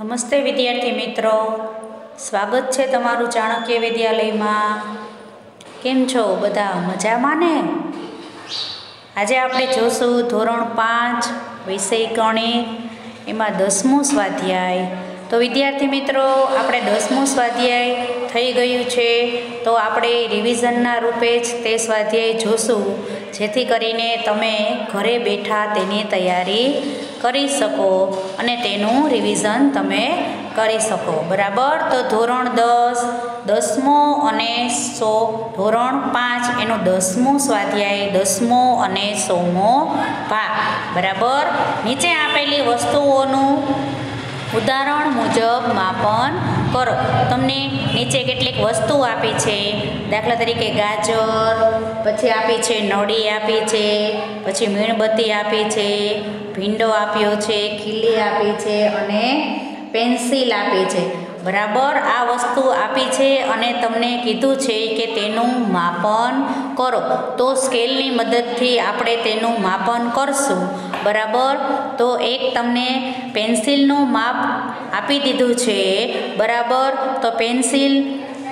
નમસ્તે વિદ્યાર્થી મિત્રો. સ્વાગત છે તમારું ચાણક્ય વિદ્યાલયમાં. કેમ છો? બધા મજામાં ને? આજે આપણે જોશું ધોરણ પાંચ વિષય ગણિત, એમાં દસમું સ્વાધ્યાય. તો વિદ્યાર્થી મિત્રો, આપણે દસમું સ્વાધ્યાય થઈ ગયું છે, તો આપણે રિવિઝનના રૂપે જ તે સ્વાધ્યાય જોશું. જેથી કરીને તમે ઘરે બેઠા તેની તૈયારી કરી શકો અને તેનું રિવિઝન તમે કરી શકો. બરાબર? તો ધોરણ દસ, દસમો અને સો, ધોરણ પાંચ એનું દસમું સ્વાધ્યાય, દસમો અને સોમો ભાગ. બરાબર? નીચે આપેલી વસ્તુઓનું ઉદાહરણ મુજબ માપન કરો. તમને નીચે કેટલીક વસ્તુ આપી છે. દાખલા તરીકે ગાજર, પછી આપી છે, નળી આપી છે, પછી મીણબત્તી આપી છે, ભીંડો આપ્યો છે, ખીલી આપી છે અને પેન્સિલ આપી છે. બરાબર આ વસ્તુ આપી છે અને તમને કીધું છે કે તેનું માપન કરો. તો સ્કેલની મદદથી આપણે તેનું માપન કરશું. બરાબર? તો એક તમને પેન્સિલનું માપ આપી દીધું છે. બરાબર? તો પેન્સિલ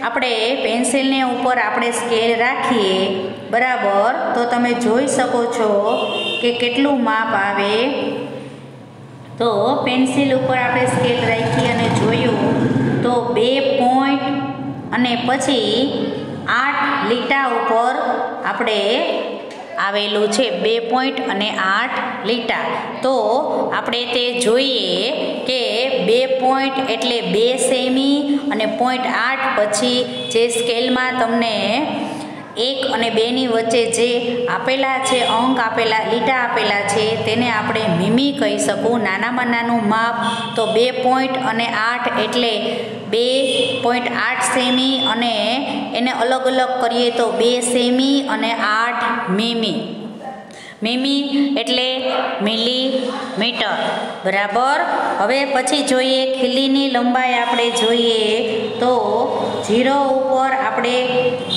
આપણે પેન્સિલને ઉપર આપણે સ્કેલ રાખીએ. બરાબર? તો તમે જોઈ શકો છો કે કેટલું માપ આવે. તો પેન્સિલ ઉપર આપણે સ્કેલ રાખી અને જોયું. તો બે પોઈન્ટ અને પછી આઠ લીટા ઉપર આપણે આવેલું છે બે પોઈન્ટ અને આઠ લીટા તો આપણે તે જોઈએ કે બે પોઈન્ટ એટલે બે સેમી અને પોઈન્ટ આઠ પછી જે સ્કેલમાં તમને એક અને બેની વચ્ચે જે આપેલા છે, અંક આપેલા, લીટા આપેલા છે, તેને આપણે મીમી કહી શકું. નાનામાં નાનું માપ તો બે પોઈન્ટ અને આઠ એટલે બે પોઈન્ટ આઠ સેમી અને એને અલગ અલગ કરીએ તો બે સેમી અને આઠ મીમી. મીમી એટલે મિલીમીટર. બરાબર? હવે પછી જોઈએ ખીલીની લંબાઈ આપણે જોઈએ તો ઝીરો ઉપર આપણે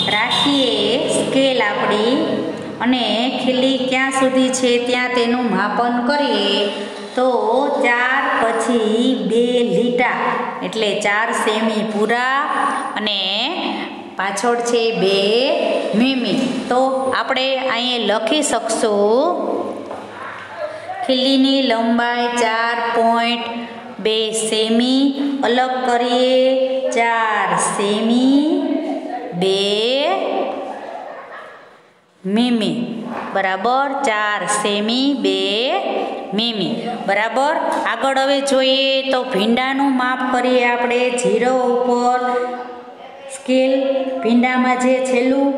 રાખીએ સ્કેલ આપણી અને ખીલી ક્યાં સુધી છે ત્યાં તેનું માપન કરીએ. તો ચાર પછી બે લીટા. એટલે ચાર સેમી પૂરા અને પાછળ છે બે મીમી. તો આપણે અહીં લખી શકશું. ખીલીની લંબાઈ ચાર પોઈન્ટ બે સેમી. અલગ કરીએ. ચાર સેમી, બે મીમી બરાબર? ચાર. સેમી, બે, મીમી. બરાબર? આગળ હવે જોઈએ તો ભીંડાનું માપ કરીએ આપણે. ઝીરો ઉપર સ્કેલ ભીંડામાં જે છેલ્લું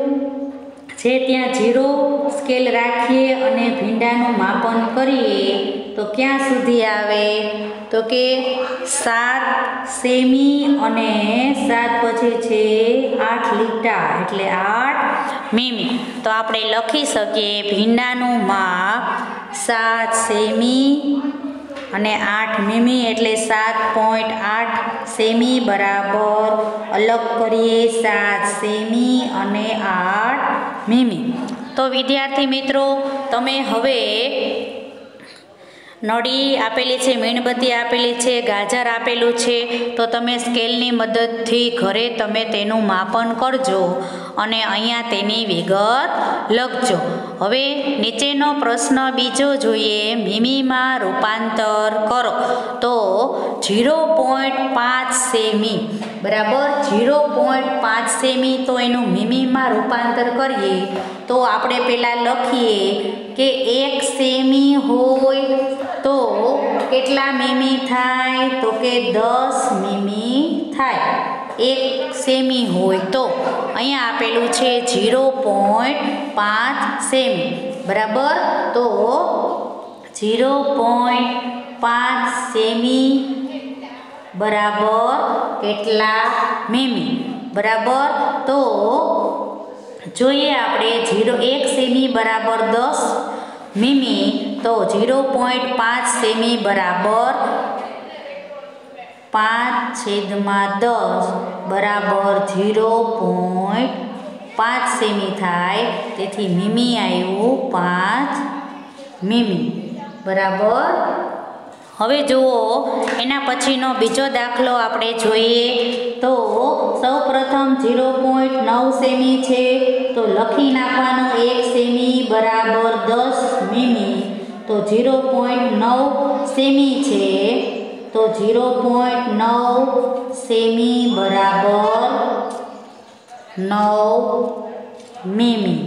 છે ત્યાં ઝીરો સ્કેલ રાખીએ અને ભીંડાનું માપન કરીએ, તો ક્યાં સુધી આવે? તો કે સાત સેમી અને સાત પછી છે આઠ લીટા, એટલે આઠ મીમી. તો આપણે લખી શકીએ ભીંડાનું માપ સાત સેમી અને આઠ મીમી, એટલે સાત પોઈન્ટ આઠ સેમી બરાબર. અલગ કરીએ સાત સેમી અને આઠ મીમી. તો વિદ્યાર્થી મિત્રો, તમે હવે નળી આપેલી છે, મીણબત્તી આપેલી છે, ગાજર આપેલું છે, તો તમે સ્કેલની મદદથી ઘરે તમે તેનું માપન કરજો. અને અહીંયા તેની વિગત લખજો. હવે નીચેનો પ્રશ્ન બીજો જોઈએ. મીમીમાં રૂપાંતર કરો. તો ઝીરો પોઈન્ટ પાંચ સેમી. બરાબર? ઝીરો પોઈન્ટ પાંચ સેમી તો એનું મીમીમાં રૂપાંતર કરીએ. તો આપણે પહેલાં લખીએ કે એક સેમી હોય તો કેટલા મીમી થાય? તો કે દસ મીમી થાય. એક સેમી હોય તો. અહીંયા આપેલું છે ઝીરો પોઈન્ટ પાંચ સેમી. બરાબર? તો ઝીરો પોઈન્ટ પાંચ સેમી બરાબર કેટલા મીમી? બરાબર? તો જોઈએ આપણે ઝીરો એક સેમી બરાબર દસ મીમી. તો ઝીરો પોઈન્ટ પાંચ સેમી બરાબર પાંચ છેદમાં દસ બરાબર ઝીરો પોઈન્ટ પાંચ સેમી થાય. તેથી મીમી આવ્યું પાંચ મીમી. બરાબર? હવે જુઓ, એના પછીનો બીજો દાખલો આપણે જોઈએ. તો સૌ પ્રથમ ઝીરો પોઈન્ટ નવ સેમી છે. તો લખી નાખવાનો એક સેમી બરાબર દસ મીમી. તો ઝીરો પોઈન્ટ નવ સેમી છે. તો ઝીરો પોઈન્ટ નવ સેમી બરાબર નવ મીમી.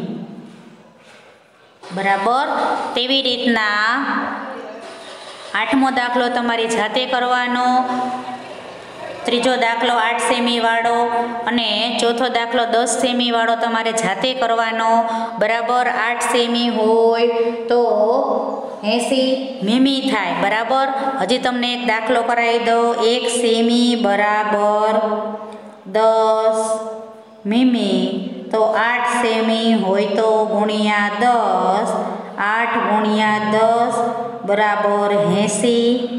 બરાબર? તેવી રીતના આઠમો દાખલો તમારી જાતે કરવાનો. ત્રીજો દાખલો આઠ સેમીવાળો અને ચોથો દાખલો દસ સેમીવાળો તમારે જાતે કરવાનો. બરાબર આઠ સેમી હોય તો એંસી મીમી થાય. બરાબર? હજી તમને એક દાખલો કરાવી દો એક સેમી બરાબર દસ મીમી. તો આઠ સેમી હોય તો ગુણ્યા દસ. આઠ ગુણ્યા દસ બરાબર એંસી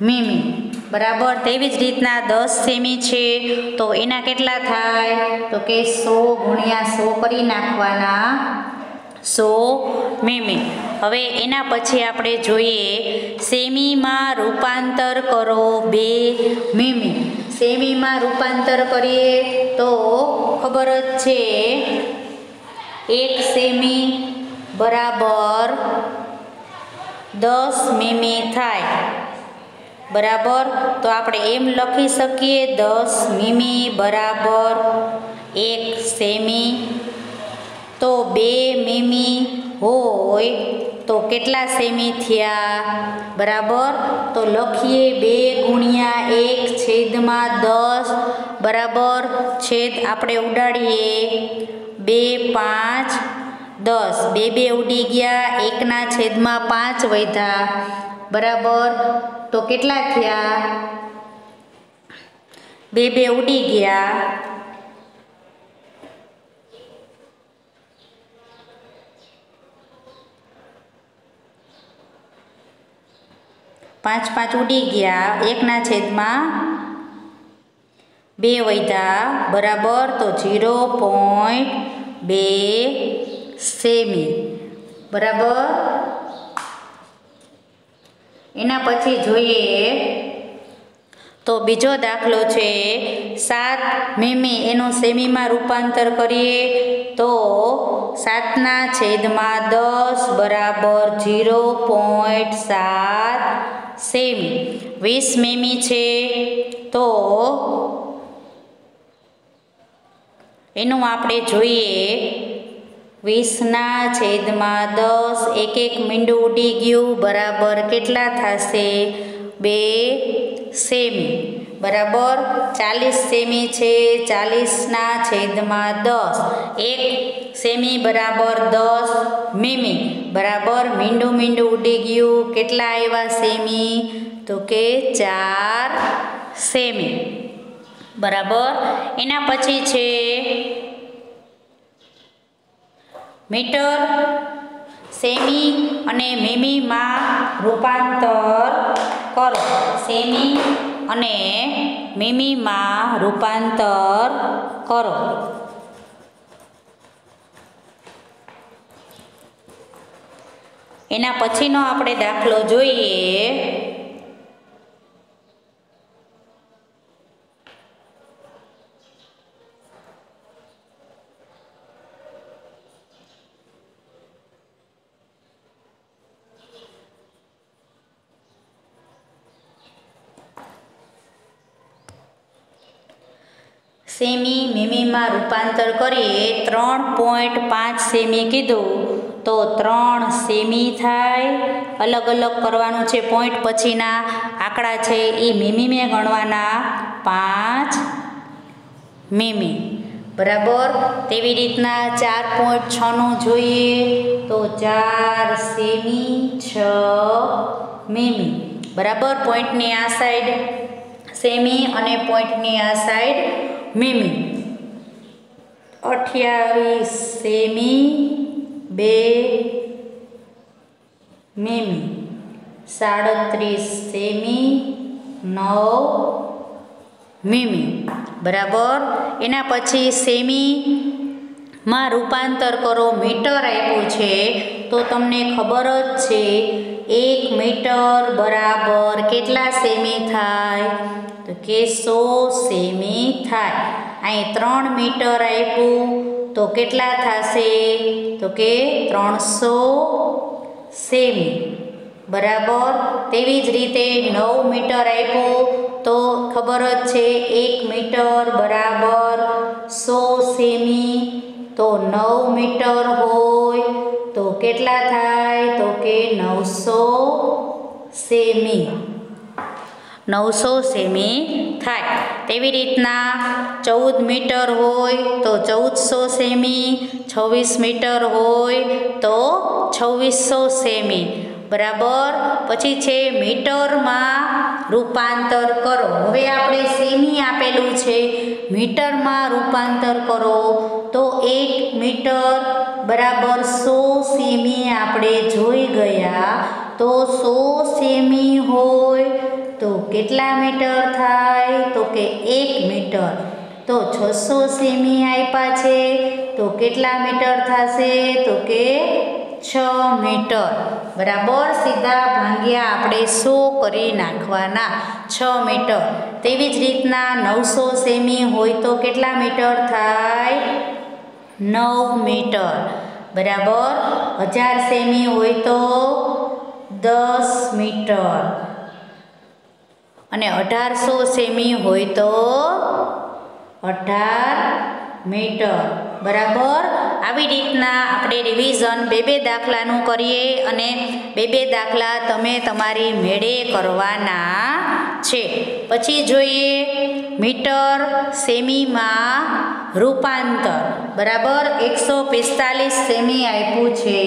મીમી. બરાબર, તેવી જ રીતના દસ સેમી છે, તો એના કેટલા થાય? તો કે સો ગુણ્યા સો કરી નાખવાના સો મીમી. હવે એના પછી આપણે જોઈએ, સેમીમાં રૂપાંતર કરો બે મીમી. સેમીમાં રૂપાંતર કરીએ તો ખબર જ છે, એક સેમી બરાબર દસ મેમી થાય. બરાબર? તો આપણે એમ લખી શકીએ, દસ મીમી બરાબર એક સેમી. તો બે મીમી હોય તો કેટલા સેમી થયા? બરાબર? તો લખીએ બે ગુણ્યા એક છેદમાં દસ. બરાબર? છેદ આપણે ઉડાડીએ. બે પાંચ, દસ. બે બે ઉડી ગયા, એકના છેદમાં પાંચ વધ્યા. બરાબર? તો કેટલા થયા? બે બે ઉડી ગયા. પાંચ પાંચ ઉડી ગયા. એકના છેદમાં બે વૈધા બરાબર? તો ઝીરો પોઈન્ટ બે સેમી. બરાબર? એના પછી જોઈએ તો બીજો દાખલો છે, સાત મીમી એનું સેમીમાં રૂપાંતર કરીએ તો સાતના છેદમાં દસ બરાબર ઝીરો પોઈન્ટ સાત સેમી. વીસ મીમી છે તો એનું આપણે જોઈએ વીસના છેદમાં દસ એક એક મીંડું ઉડી ગયું. બરાબર કેટલા થશે? બે સેમી. બરાબર ચાલીસ સેમી છે. ચાલીસના છેદમાં દસ. એક સેમી બરાબર દસ મીમી. બરાબર મીંડું મીંડું ઉડી ગયું. કેટલા આવ્યા સેમી? તો કે ચાર સેમી. બરાબર. એના પછી છે મીટર, સેમી અને મીમીમાં રૂપાંતર કરો. સેમી અને મીમીમાં રૂપાંતર કરો. એના પછીનો આપણે દાખલો જોઈએ. સેમી મીમીમાં રૂપાંતર કરીએ, ત્રણ પોઈન્ટ પાંચ સેમી કીધું. તો ત્રણ સેમી થાય. અલગ અલગ કરવાનું છે પોઈન્ટ પછીના. આંકડા છે એ મીમી મેં ગણવાના. પાંચ મીમી. બરાબર? તેવી રીતના ચાર પોઈન્ટ છનું જોઈએ. તો ચાર સેમી છ મીમી. બરાબર? પોઈન્ટની આ સાઈડ સેમી અને પોઈન્ટની આ સાઈડ મીમી. અઠ્યાવીસ સેમી, બે મીમી. સાડત્રીસ સેમી, નવ મીમી. બરાબર? એના પછી સેમીમાં રૂપાંતર કરો, મીટર આપ્યું છે. તો તમને ખબર જ છે, એક મીટર બરાબર કેટલા સેમી થાય? તો કે સો સેમી થાય. અહીં ત્રણ મીટર આપ્યું. તો કેટલા થશે? તો કે ત્રણસો સેમી. બરાબર? તેવી જ રીતે નવ મીટર આપ્યું. તો ખબર જ છે, એક મીટર બરાબર સો સેમી. તો નવ મીટર હોય. તો કેટલા થાય? તો કે નવસો સેમી. નવસો સેમી થાય. તેવી રીતના ચૌદ મીટર હોય તો ચૌદસો સેમી, છવ્વીસ મીટર હોય તો છવ્વીસો સેમી. બરાબર? પછી છે મીટરમાં રૂપાંતર કરો. હવે આપણે સેમી આપેલું છે. મીટરમાં રૂપાંતર કરો. તો એક મીટર બરાબર સો સેમી આપણે જોઈ ગયા. તો સો સેમી હોય તો કેટલા મીટર થાય? તો કે એક મીટર. તો છસો સેમી આપ્યા છે. તો કેટલા મીટર થશે? તો કે છ મીટર. બરાબર? સીધા ભાંગ્યા આપણે સો કરી નાખવાના. છ મીટર. તેવી જ રીતના નવસો સેમી હોય તો કેટલા મીટર થાય? નવ મીટર. બરાબર? હજાર સેમી હોય તો દસ મીટર. અને અઢારસો સેમી હોય તો અઢાર મીટર. બરાબર? આવી રીતના આપણે રિવિઝન બે બે દાખલાનું કરીએ અને બે બે દાખલા તમે તમારી મેળે કરવાના છે. પછી જોઈએ મીટર સેમીમાં રૂપાંતર. બરાબર? એકસો પિસ્તાલીસ સેમી આપ્યું છે.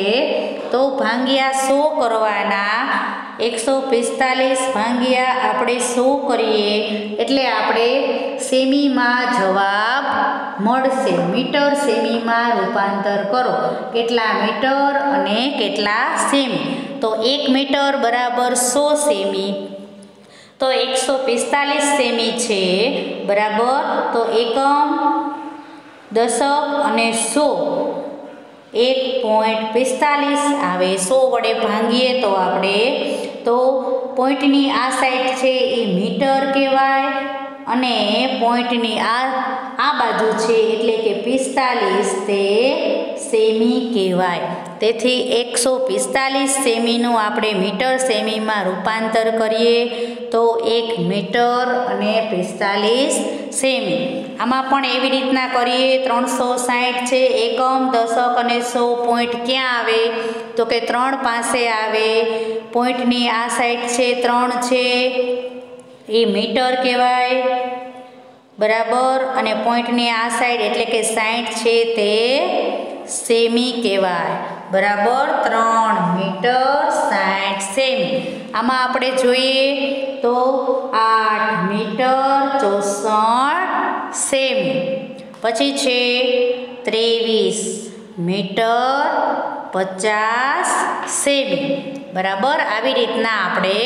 તો ભાંગ્યા સો કરવાના એકસો પિસ્તાલીસ ભાંગ્યા આપણે સો કરીએ? એટલે આપણે સેમીમાં જવાબ મળશે. મીટર સેમીમાં રૂપાંતર કરો. કેટલા મીટર અને કેટલા સેમી? તો એક મીટર બરાબર સો સેમી. તો એકસો પિસ્તાલીસ સેમી છે. બરાબર? તો એકમ, દશક અને સો. એક પોઈન્ટ પિસ્તાલીસ આવે. સો વડે ભાંગીએ તો આપણે તો પોઈન્ટની આ સાઈડ છે એ મીટર કહેવાય અને પોઈન્ટની આ આ બાજુ છે એટલે કે પિસ્તાલીસ તે સેમી કહેવાય. તેથી એકસો પિસ્તાલીસ સેમીનું આપણે મીટર સેમીમાં રૂપાંતર કરીએ તો એક મીટર અને પિસ્તાલીસ સેમી. આમાં પણ એવી રીતના કરીએ, ત્રણસો સાઠ છે, એકમ, દશક અને સો પોઈન્ટ ક્યાં આવે? તો કે ત્રણ પાસે આવે. પોઈન્ટની આ સાઈડ છે, ત્રણ છે. એ મીટર કહેવાય. બરાબર? અને પોઈન્ટની આ સાઈડ એટલે કે સાઠ છે તે સેમી કહેવાય. બરાબર ત્રણ મીટર સાઠ સેમી. આમાં આપણે જોઈએ તો આઠ મીટર ચોસઠ સેમી. પછી છે ત્રેવીસ મીટર પચાસ સેમી. બરાબર આવી રીતના આપણે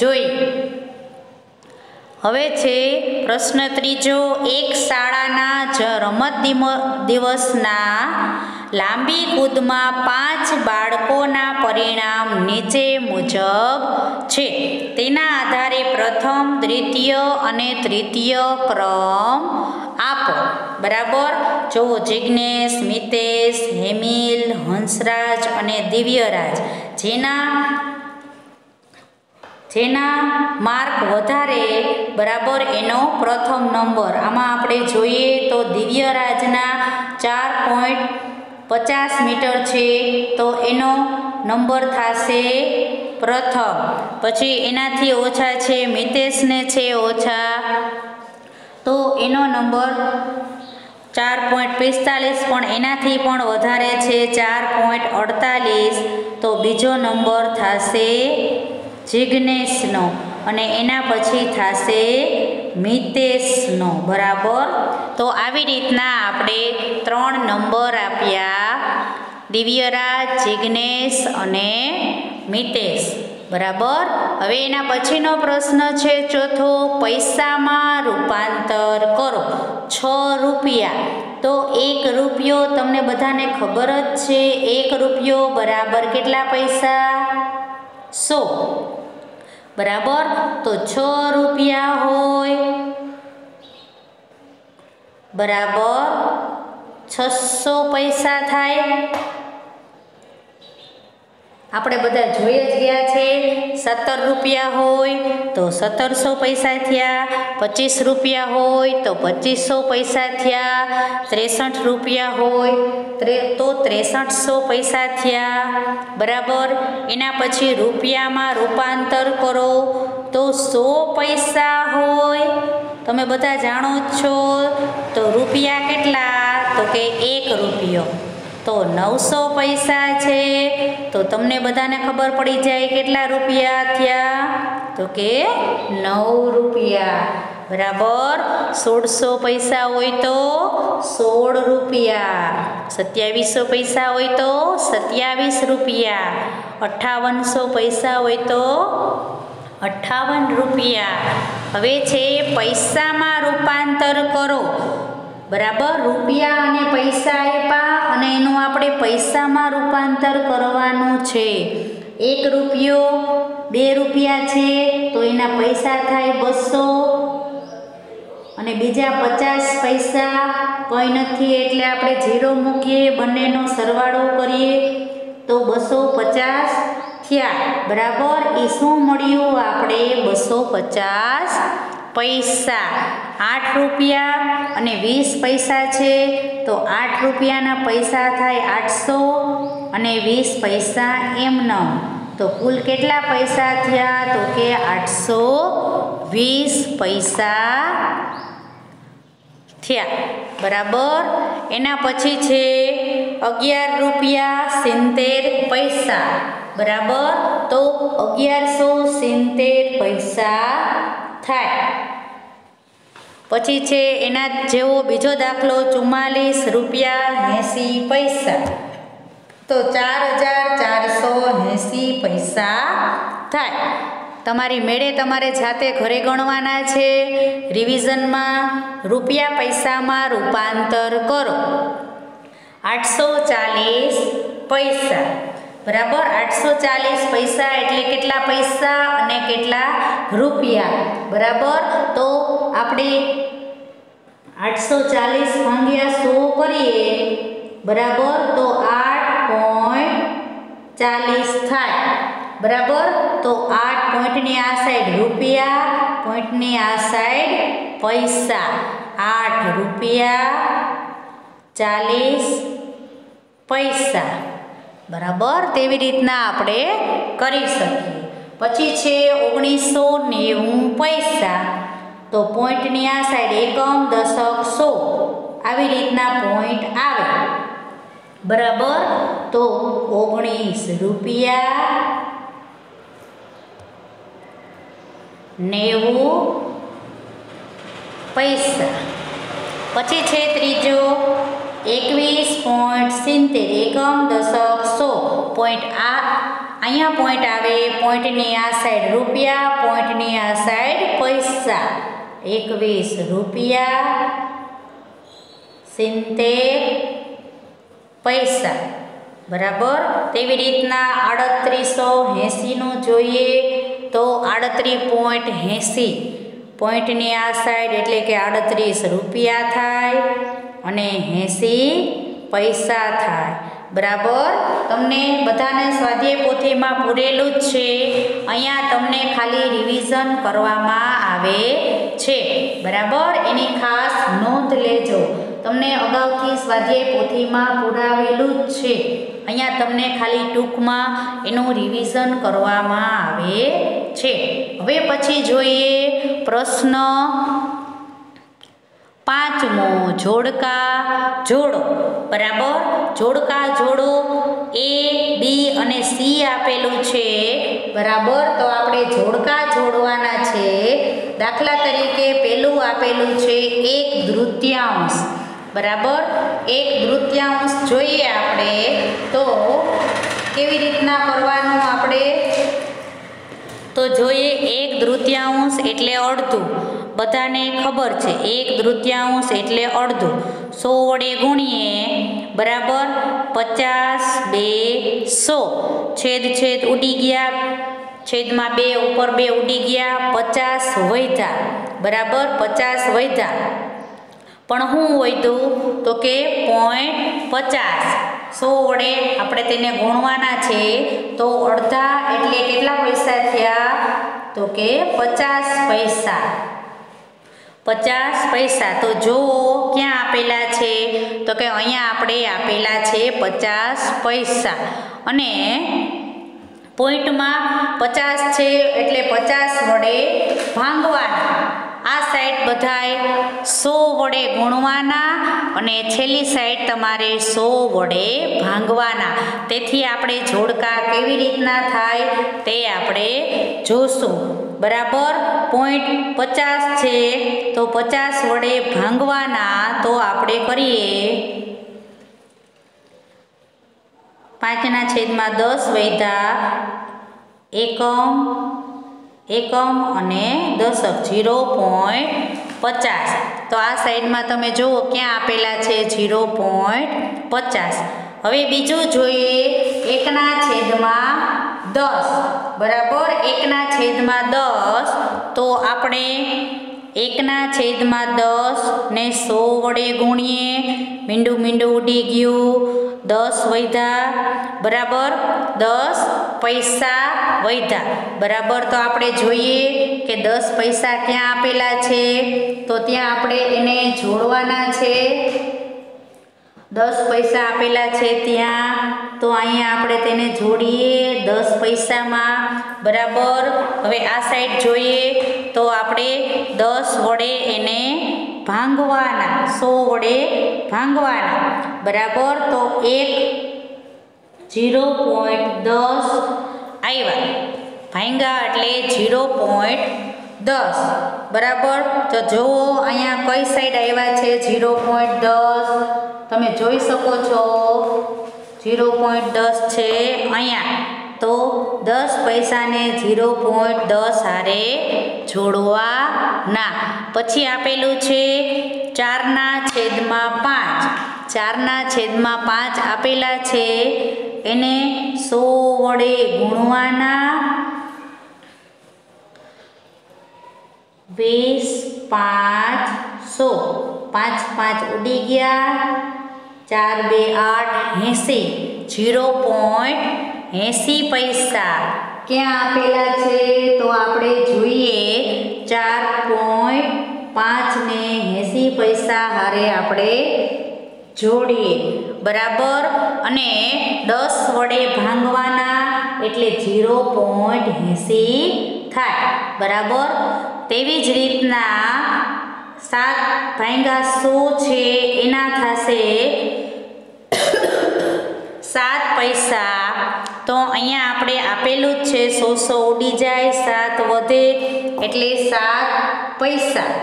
જોઈએ. હવે છે પ્રશ્ન ત્રીજો, એક શાળાના જ રમત દિવસના લાંબી કૂદમાં પાંચ બાળકોના પરિણામ નીચે મુજબ છે. તેના આધારે પ્રથમ, દ્વિતીય અને તૃતીય ક્રમ આપો. બરાબર? જુઓ જિજ્ઞેશ મિતેશ, હેમિલ, હંસરાજ અને દિવ્યરાજ જેના જેના માર્ક વધારે, બરાબર એનો પ્રથમ નંબર. આમાં આપણે જોઈએ તો દિવ્યરાજના ચાર પોઈન્ટ પચાસ મીટર છે, તો એનો નંબર થશે પ્રથમ. પછી એનાથી ઓછા છે, મિતેશને છે ઓછા. તો એનો નંબર ચાર પોઈન્ટ પિસ્તાલીસ, પણ એનાથી પણ વધારે છે, ચાર પોઈન્ટ અડતાલીસ. તો બીજો નંબર થશે જિજ્ઞેશનો અને એના પછી થશે મિતેશનો, બરાબર? તો આવી રીતના આપણે ત્રણ નંબર આપ્યા. દિવ્યરાજ જિજ્ઞેશ અને મિતેશ, બરાબર? હવે એના પછીનો પ્રશ્ન છે ચોથો, પૈસામાં રૂપાંતર કરો. છ રૂપિયા. તો એક રૂપિયો તમને બધાને ખબર જ છે, એક રૂપિયો બરાબર કેટલા પૈસા? સો. બરાબર? તો છ રૂપિયા હોય. બરાબર? છસો પૈસા થાય. આપણે બધા જોઈ જ ગયા છે, સત્તર રૂપિયા હોય તો સત્તરસો પૈસા થયા, પચીસ રૂપિયા હોય તો પચીસો પૈસા થયા, ત્રેસઠ રૂપિયા હોય ત્રે, તો ત્રેસઠસો પૈસા થયા, બરાબર? એના પછી રૂપિયામાં રૂપાંતર કરો, તો સો પૈસા હોય. તમે બધા જાણો જ છો, તો રૂપિયા કેટલા? તો કે એક રૂપિયો. તો નવસો પૈસા છે. તો તમને બધાને ખબર પડી જાય કેટલા રૂપિયા થયા? તો કે નવ રૂપિયા. બરાબર? સોળસો પૈસા હોય તો સોળ રૂપિયા. સત્યાવીસો પૈસા હોય તો સત્યાવીસ રૂપિયા. અઠ્ઠાવનસો પૈસા હોય તો અઠ્ઠાવન રૂપિયા. હવે છે પૈસામાં રૂપાંતર કરો. બરાબર? રૂપિયા અને પૈસા આપ્યા અને એનું આપણે પૈસામાં રૂપાંતર કરવાનું છે. એક રૂપિયો, બે રૂપિયા છે, તો એના પૈસા થાય બસો અને બીજા પચાસ પૈસા. કંઈ નથી, એટલે આપણે ઝીરો મૂકીએ, બંનેનો સરવાળો કરીએ, તો બસો પચાસ થયા. બરાબર? એ શું મળ્યું? આપણે બસો પચાસ પૈસા. આઠ રૂપિયા અને વીસ પૈસા છે, તો આઠ રૂપિયાના પૈસા થાય આઠસો અને વીસ પૈસા એમનો. તો કુલ કેટલા પૈસા થયા? તો કે આઠસો વીસ પૈસા થયા. બરાબર? એના પછી છે અગિયાર રૂપિયા સિત્તેર પૈસા. બરાબર? તો અગિયારસો સિત્તેર પૈસા થાય. પછી છે એના જેવો બીજો દાખલો ચુમ્માલીસ રૂપિયા એંસી પૈસા. તો ચાર હજાર ચારસો એંસી પૈસા થાય. તમારી મેળે તમારે જાતે ઘરે ગણવાના છે. રિવિઝનમાં રૂપિયા પૈસામાં રૂપાંતર કરો. આઠસો ચાલીસ પૈસા. બરાબર? આઠસો ચાલીસ પૈસા એટલે કેટલા પૈસા અને કેટલા રૂપિયા? બરાબર? તો આપણે આઠસો ચાલીસ ભાગ્યા સો કરીએ. બરાબર? તો આઠ પોઈન્ટ ચાલીસ થાય. બરાબર? તો આઠ પોઈન્ટની આ સાઈડ રૂપિયા, પોઈન્ટની આ સાઈડ પૈસા. આઠ રૂપિયા, ચાલીસ પૈસા. બરાબર? તેવી રીતના આપણે કરી શકીએ. પછી છે ઓગણીસો નેવું પૈસા. તો પોઈન્ટની આ સાઈડ એકમ દશક સો. આવી રીતના પોઈન્ટ આવે. બરાબર? તો ઓગણીસ રૂપિયા નેવું પૈસા. પછી છે ત્રીજો એકવીસ પોઈન્ટ સિત્તેર, એકમ દશક સો. પોઈન્ટ આ, અહીંયા પોઈન્ટ આવે, પોઈન્ટની આ સાઈડ રૂપિયા, પોઈન્ટની આ સાઈડ પૈસા. એકવીસ રૂપિયા, સિત્તેર પૈસા. બરાબર? તેવી રીતના આડત્રીસો એંસીનું જોઈએ તો આડત્રીસ પોઈન્ટ એંસી પોઈન્ટની આ સાઈડ એટલે કે આડત્રીસ રૂપિયા થાય. અને એંસી પૈસા થાય. બરાબર? તમને બધાને સ્વાધ્યાય પોથીમાં પૂરેલું જ છે. અહીંયા તમને ખાલી રિવિઝન કરવામાં આવે છે. બરાબર? એની ખાસ નોંધ લેજો. તમને અગાઉથી સ્વાધ્યાય પોથીમાં પુરાવેલું જ છે. અહીંયા તમને ખાલી ટૂંકમાં એનું રિવિઝન કરવામાં આવે છે. હવે પછી જોઈએ પ્રશ્ન પાંચમો જોડકા જોડો. બરાબર? જોડકા જોડો એ, બી અને સી આપેલું છે. બરાબર? તો આપણે જોડકા જોડવાના છે. દાખલા તરીકે પેલું આપેલું છે એક દૃત્યાંશ બરાબર? એક દૃત્યાંશ જોઈએ આપણે. તો કેવી રીતના કરવાનું આપણે? તો જોઈએ એક તૃતીયાંશ એટલે અડધું. બધાને ખબર છે, એક તૃતીયાંશ એટલે અડધું. સો વડે ગુણીએ, બરાબર પચાસ બે સો. છેદ છેદ ઉડી ગયા, છેદમાં બે ઉપર બે ઉડી ગયા, પચાસ વૈધા બરાબર પચાસ વૈધા પણ શું હોય તો કે પોઈન્ટ પચાસ. સો વડે આપણે તેને ગુણવાના છે, તો અડધા એટલે કેટલા પૈસા થયા? તો કે પચાસ પૈસા. પચાસ પૈસા. તો જુઓ ક્યાં આપેલા છે? તો કે અહીંયા આપણે આપેલા છે પચાસ પૈસા. અને પોઈન્ટમાં પચાસ છે એટલે પચાસ વડે ભાંગવાના. આ સાઈડ બધાય સો વડે ગુણવાના અને છેલ્લી સાઈડ તમારે સો વડે ભાંગવાના. તેથી આપણે જોડકા કેવી રીતના થાય તે આપણે જોશું. બરાબર? પોઈન્ટ પચાસ છે. તો પચાસ વડે ભાંગવાના તો આપણે કરીએ પાંચના છેદમાં દસ વૈધા એકમ એકમ અને દશક જીરો પોઈન્ટ પચાસ. તો આ સાઈડમાં તમે જુઓ ક્યાં આપેલા છે જીરો પોઈન્ટ પચાસ. હવે બીજું જોઈએ એકના છેદમાં દસ. બરાબર? એકના છેદમાં દસ. તો આપણે એકના છેદમાં દસ ને સો વડે ગુણીએ. મીંડું મીંડું ઉડી ગયું. દસ વૈધા. બરાબર? દસ પૈસા વૈધા. બરાબર? તો આપણે જોઈએ કે દસ પૈસા ક્યાં આપેલા છે? તો ત્યાં આપણે એને જોડવાના છે. દસ પૈસા આપેલા છે ત્યાં. તો અહીંયા આપણે તેને જોડીએ દસ પૈસામાં. બરાબર? હવે આ સાઈડ જોઈએ. તો આપણે દસ વડે એને ભાંગવાના, સો વડે ભાંગવાના. બરાબર? તો એક જીરો પોઈન્ટ દસ. આવ્યા ભાંગા એટલે જીરો પોઈન્ટ દસ. બરાબર? તો જુઓ, અહીંયા કઈ સાઈડ આવ્યા છે? જીરો પોઈન્ટ દસ. તમે જોઈ શકો છો. જીરો પોઈન્ટ દસ છે અહીંયા. તો દસ પૈસાને જીરો પોઈન્ટ દસ હારે જોડવાના. પછી આપેલું છે ચારના છેદમાં પાંચ. ચારના છેદમાં પાંચ આપેલા છે. એને સો વડે ગુણવાના. વીસ, પાંચ, સો. પાંચ પાંચ ઉડી ગયા. ચાર, બે, આઠ, એંસી. જીરો પોઈન્ટ એંસી પૈસા. ક્યાં આપેલા છે? તો આપણે જોઈએ. ચાર પોઈન્ટ પાંચને એંસી પૈસા હારે આપણે જોડીએ. બરાબર? અને દસ વડે ભાંગવાના એટલે જીરો પોઈન્ટ એંસી થાય. બરાબર? તેવી જ રીતના સાત ભાંગા સો છે, એના થશે સાત પૈસા. તો અહીંયા આપણે આપેલું જ છે, સો સો ઉડી જાય, સાત વધે એટલે સાત પૈસા.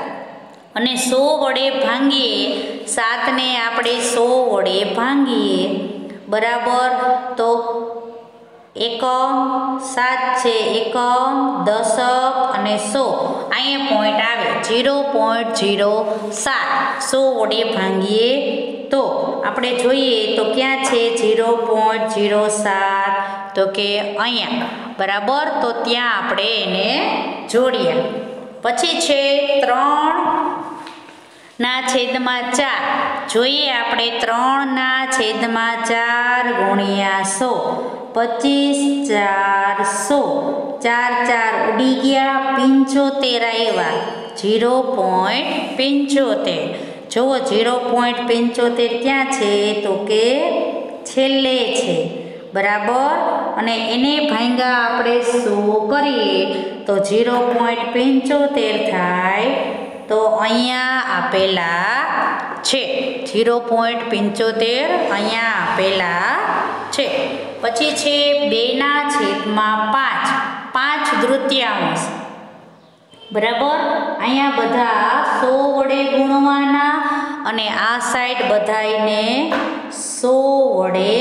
અને સો વડે ભાંગીએ, સાતને આપણે સો વડે ભાંગીએ. બરાબર? તો એકમ સાત છે એકમ દશક અને સો. અહીંયા પોઈન્ટ આવે. જીરો પોઈન્ટ જીરો સાત. સો વડે ભાંગીએ તો આપણે જોઈએ તો ક્યાં છે? જીરો પોઈન્ટ જીરો સાત. તો કે અહીંયા. બરાબર? તો ત્યાં આપણે એને જોડીએ. પછી છે ત્રણ ના છેદમાં ચાર. જોઈએ આપણે ત્રણના છેદમાં ચાર ગુણ્યા સો. પચીસ ચાર સો ચાર ચાર ઉડી ગયા પંચોતેર આવ્યા. જીરો પોઈન્ટ પંચોતેર. જુઓ જીરો પોઈન્ટ પંચોતેર ક્યાં છે? તો કે છેલ્લે છે. બરાબર? અને એને ભાંગા આપણે શું કરીએ? તો જીરો પોઈન્ટ પંચોતેર થાય તો અહીંયા આપેલા છે. જીરો પોઈન્ટ પંચોતેર અહીંયા આપેલા છે. પછી છે બેના છેદમાં પાંચ. પાંચ દૃત્યાંશ બરાબર? અહીંયા બધા સો વડે ગુણવાના અને આ સાઈડ બધાઈને સો વડે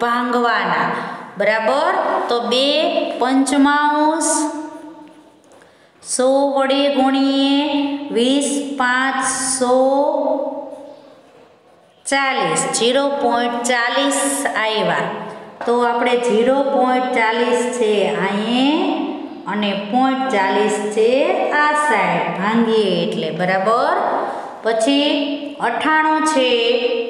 ભાંગવાના. બરાબર? તો બે પંચમાંશ. સો વડે ગુણીએ વીસ, પાંચ, સો ચાલીસ. જીરો પોઈન્ટ ચાલીસ આવ્યા. તો આપણે જીરો પોઈન્ટ ચાલીસ છે અહીં અને પોઈન્ટ ચાલીસ છે આ સાઈડ. ભાંગીએ એટલે બરાબર. પછી અઠાણું છે,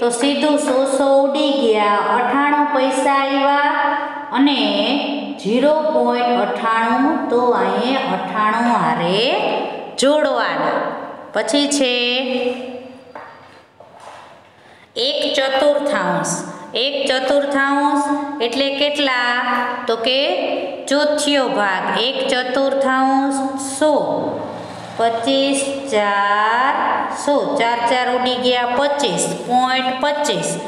તો સીધું સો સો ઉડી ગયા. અઠાણું પૈસા આવ્યા અને જીરો પોઈન્ટ અઠાણું, તો અહીં અઠાણું હારે જોડવાના. પછી છે એક ચતુર્થાંશ. એક ચતુર્થાંશ એટલે કેટલા? તો કે ચોથ્યો ભાગ. એક ચતુર્થાંશ સો. પચીસ ચાર સો. ચાર ચાર ઉડી ગયા પચીસ. પોઈન્ટ પચીસ.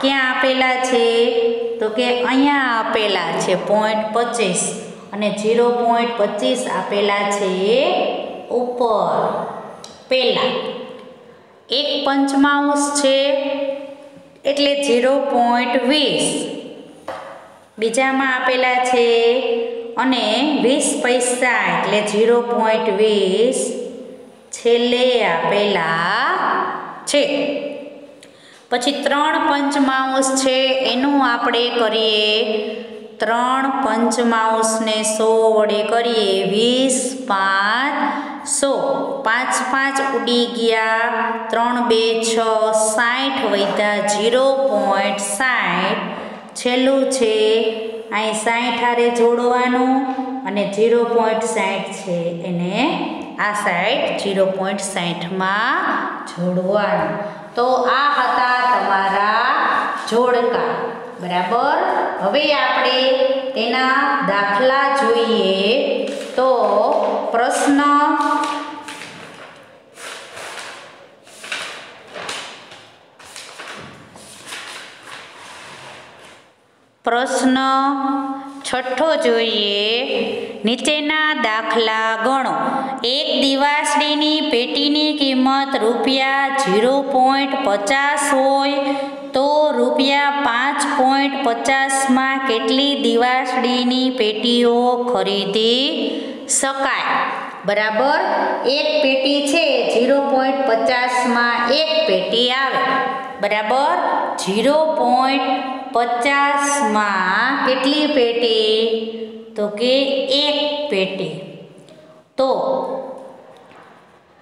ક્યાં આપેલા છે? તો કે અહીંયા આપેલા છે. પોઈન્ટ પચીસ. અને ઝીરો પોઈન્ટ પચીસ આપેલા છે ઉપર. પહેલાં. એક પંચમાંશ છે. એટલે ઝીરો પોઈન્ટ વીસ. બીજામાં આપેલા છે અને વીસ પૈસા એટલે ઝીરો પોઈન્ટ વીસ છેલ્લે આપેલા છે. પછી ત્રણ પંચમાંશ છે, એનું આપણે કરીએ ત્રણ પંચમાંશને સો વડે કરીએ વીસ પાંચ સો. પાંચ પાંચ ઉડી ગયા. ત્રણ બે છ સાઠ વૈધા જીરો પોઈન્ટ સાઠ. છેલ્લું છે અહીં સાઠ હારે જોડવાનું અને જીરો પોઈન્ટ સાઠ છે એને આ સાઈડ જીરો પોઈન્ટ સાઠમાં જોડવાનું. તો આ હતા તમારા જોડકા. બરાબર? હવે આપણે તેના દાખલા જોઈએ તો પ્રશ્ન પ્રશ્ન છઠ્ઠો જોઈએ. નીચેના દાખલા ગણો. એક દિવાસળીની પેટીની કિંમત રૂપિયા ઝીરો પોઈન્ટ પચાસ હોય તો રૂપિયા પાંચ પોઈન્ટ પચાસમાં કેટલી દિવાસળીની પેટીઓ ખરીદી શકાય? બરાબર? એક પેટી છે, ઝીરો પોઈન્ટ પચાસમાં એક પેટી આવે. બરાબર? ઝીરો પોઈન્ટ પચાસમાં કેટલી પેટી? તો કે એક પેટી. તો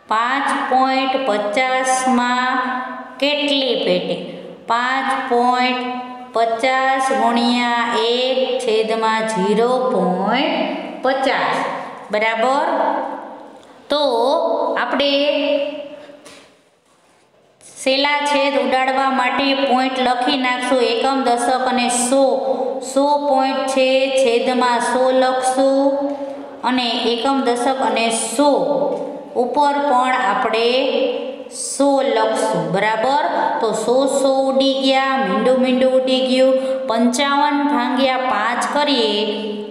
પાંચ પોઈન્ટ પચાસમાં કેટલી પેટી? પાંચ પોઈન્ટ પચાસ ગુણ્યા એક છેદમાં ઝીરો પોઈન્ટ પચાસ. બરાબર? તો આપણે સેલા છેદ ઉડાડવા માટે પોઈન્ટ લખી નાખશું. એકમ, દશક અને સો. સો પોઈન્ટ છે, છેદમાં સો લખશું. અને એકમ, દશક અને સો. ઉપર પણ આપણે સો લખશું બરાબર? તો સો સો ઉડી ગયા, મીંડું મીંડું ઉડી ગયું. પંચાવન ભાંગ્યા પાંચ કરીએ,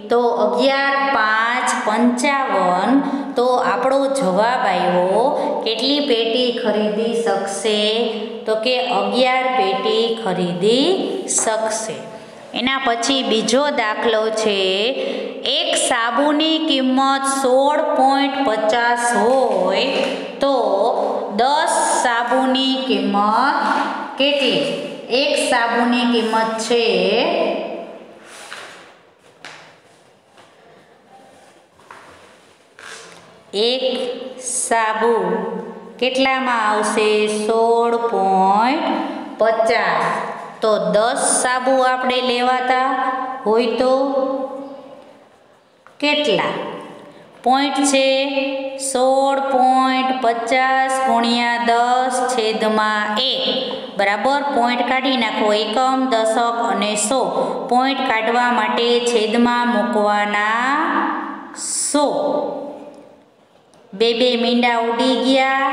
તો અગિયાર પાંચ પંચાવન. તો આપણો જવાબ આવ્યો, કેટલી પેટી ખરીદી શકશે? તો કે અગિયાર પેટી ખરીદી શકશે. એના પછી બીજો દાખલો છે, એક સાબુની કિંમત સોળ પોઈન્ટ પચાસ હોય, તો દસ સાબુની કિંમત કેટલી? એક સાબુની કિંમત છે એક સાબુ. કેટલામાં આવશે? સોળ પોઈન્ટ પચાસ. તો દસ સાબુ આપણે લેવાતા હોય તો કેટલા? પોઈન્ટ છે સોળ પોઈન્ટ પચાસ ગુણ્યા દસ છેદમાં એક. બરાબર? પોઈન્ટ કાઢી નાખો એકમ, દશક અને સો. પોઈન્ટ કાઢવા માટે છેદમાં મૂકવાના સો. બે બે મીંડા ઉડી ગયા.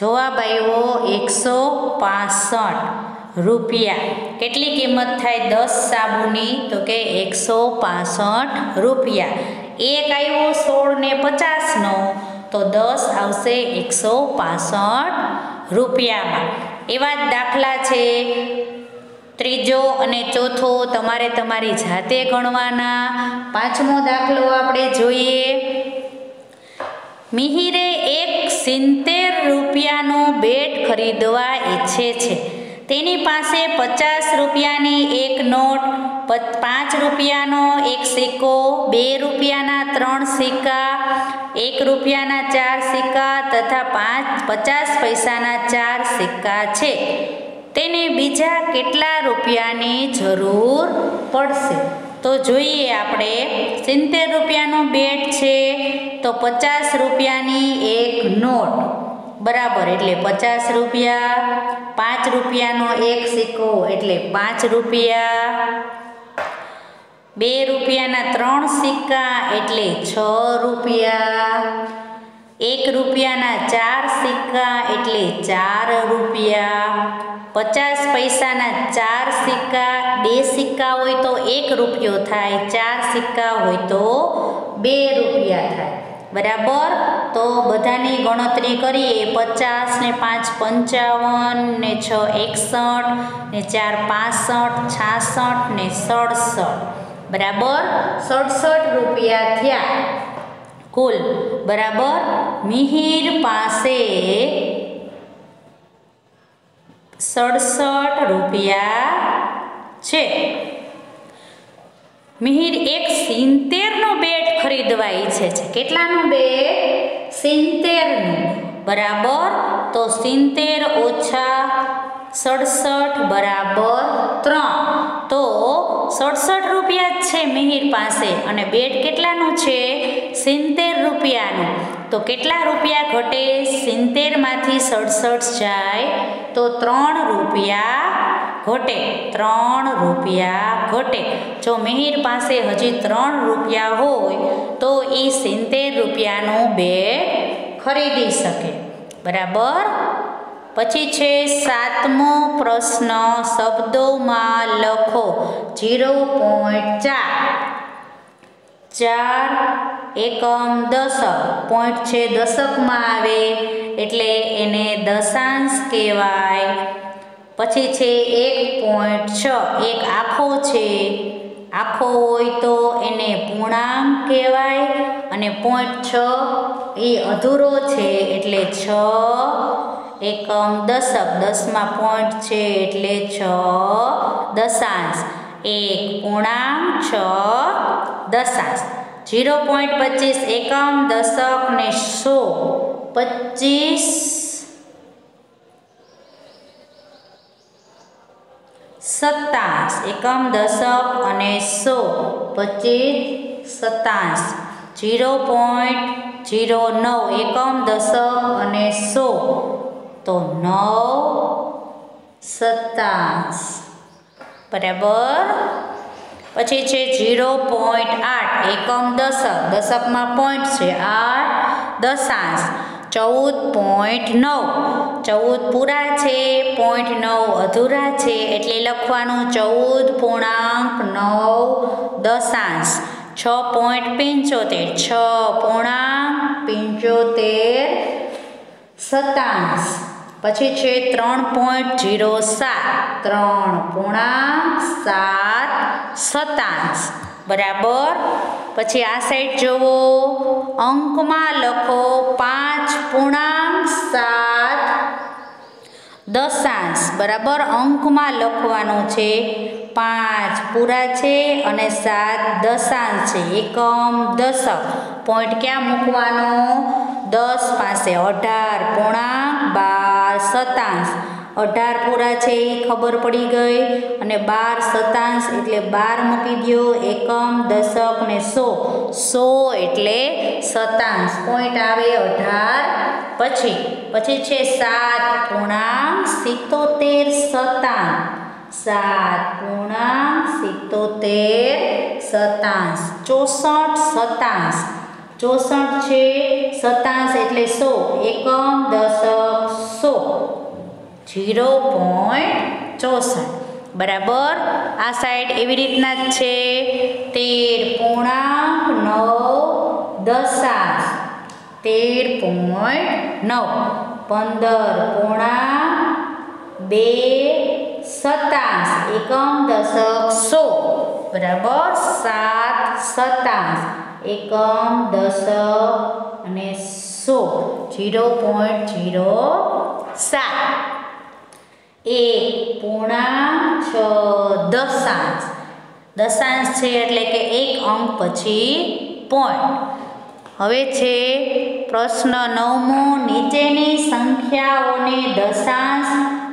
જવાબ આવ્યો એકસો પાસઠ રૂપિયા. કેટલી કિંમત થાય? દસ સાબુની? તો કે એકસો પાસઠ રૂપિયા. એક આવ્યો સોળ ને પચાસનો. તો દસ આવશે એકસો પાસઠ રૂપિયામાં. એવા જ દાખલા છે. ત્રીજો અને ચોથો તમારે તમારી જાતે ગણવાના. પાંચમો દાખલો આપણે જોઈએ. મિહિરે એક સિત્તેર રૂપિયાનો બેટ ખરીદવા ઈચ્છે છે. તેની પાસે પચાસ રૂપિયાની એક નોટ, પાંચ રૂપિયાનો એક સિક્કો, બે રૂપિયાના ત્રણ સિક્કા, એક રૂપિયાના ચાર સિક્કા તથા પાંચ, પચાસ પૈસાના ચાર સિક્કા છે. તેને બીજા કેટલા રૂપિયાની જરૂર પડશે? તો જોઈએ આપણે, સિત્તેર રૂપિયાનો બેટ છે, તો પચાસ રૂપિયાની એક નોટ. બરાબર, એટલે પચાસ રૂપિયા, પાંચ રૂપિયાનો એક સિક્કો, એટલે પાંચ રૂપિયા. બે રૂપિયાના ત્રણ સિક્કા, એટલે છ રૂપિયા. એક રૂપિયાના ચાર સિક્કા, એટલે ચાર રૂપિયા. પચાસ પૈસાના ચાર સિક્કા, બે સિક્કા હોય તો એક રૂપિયો થાય, ચાર સિક્કા હોય તો બે રૂપિયા થાય. બરાબર? તો બધાની ગણતરી કરીએ પચાસ ને પાંચ પંચાવન, ને છ એકસઠ, ને ચાર પાસઠ, છાસઠ, ને સડસઠ. બરાબર? સડસઠ રૂપિયા થયા. કુલ. બરાબર? મિહિર પાસે સડસઠ રૂપિયા છે. મિહિર એક સિત્તેરનું બેટ ખરીદવા ઈચ્છે છે. કેટલાનું બેટ? સિત્તેરનું બરાબર તો સિત્તેર ઓછા સડસઠ બરાબર ત્રણ. તો સડસઠ રૂપિયા જ છે મિહિર પાસે. અને બેટ કેટલાનું છે? સિત્તેર રૂપિયાનું. તો કેટલા રૂપિયા ઘટે? સિત્તેરમાંથી સડસઠ જાય તો ત્રણ રૂપિયા ઘટે. ત્રણ રૂપિયા ઘટે. જો મિહિર પાસે હજી ત્રણ રૂપિયા હોય, તો એ સિત્તેર રૂપિયાનું બેડ ખરીદી શકે. બરાબર? પછી છે સાતમો પ્રશ્ન, શબ્દોમાં લખો. જીરો પોઈન્ટ ચાર. ચાર એકમ દશક. પોઈન્ટ છે દશકમાં આવે, એટલે એને દશાંશ કહેવાય. પછી છે એક પોઈન્ટ છ. એક આખો છે. આખો હોય તો એને પૂર્ણાંક કહેવાય અને પોઈન્ટ છ એ અધૂરો છે, એટલે છ એકમ દશક. દસમાં પોઈન્ટ છે એટલે છ દશાંશ. એક પૂર્ણાંક છ દશાંશ. જીરો પોઈન્ટ પચીસ એકમ દશક ને સો પચીસ. સત્તાંશ. એકમ દશક અને સો પચીસ સત્તાંશ. જીરો પોઈન્ટ જીરો નવ એકમ દશક અને સો તો નવ સત્તાંશ બરાબર? પછી છે જીરો પોઈન્ટ આઠ, એકમ દશક. દશકમાં પોઈન્ટ છે આઠ દશાંશ. ચૌદ પોઈન્ટ નવ. ચૌદ પૂરા છે, પોઈન્ટ નવ અધૂરા છે, એટલે લખવાનું ચૌદ પૂર્ણાંક નવ દશાંશ. છ પોઈન્ટ પંચોતેર. છ પૂર્ણાંક પંચોતેર સત્તાંશ. પછી છે ત્રણ પોઈન્ટ જીરો સાત. ત્રણ પૂર્ણાંક સાત સતાંશ બરાબર? પછી આ સાઈડ જુઓ અંકમાં લખો પાંચ પૂર્ણાંક સાત દશાંશ. બરાબર? અંકમાં લખવાનું છે પાંચ પૂરા છે અને સાત દશાંશ છે. એકમ દશક. પોઈન્ટ ક્યાં મૂકવાનો? દસ પાસે અઢાર પૂર્ણાંક બાર સતાંશ અઢાર પૂરા છે એ ખબર પડી ગઈ અને બાર સતાંશ એટલે બાર મૂકી દો એકમ, દશક ને સો. સો એટલે સતાંશ પોઈન્ટ આવે અઢાર પછી. પછી છે સાત પૂર્ણાંક સિત્તોતેર સતાંશ સાત પૂર્ણાંક સિત્તોતેર સતાંશ ચોસઠ સતાંશ ચોસઠ છે સતાંશ એટલે સો, એકમ દશક સો. જીરો પોઈન્ટ ચોસઠ. બરાબર? આ સાઈડ એવી રીતના જ છે. તેર પૂર્ણાંક નવ દશાંશ. તેર પોઈન્ટ નવ. પંદર પૂર્ણાંક બે સતાંશ એકમ દશક સો. બરાબર? સાત સતાંશ એકમ, દશક અને સો જીરો પોઈન્ટ જીરો સાત. એક, પૂર્ણાંક, છ, દશાંશ. દશાંશ છે એટલે કે એક અંક પછી પોઈન્ટ હવે છે પ્રશ્ન નવમો, નીચેની સંખ્યાઓને દશાંશ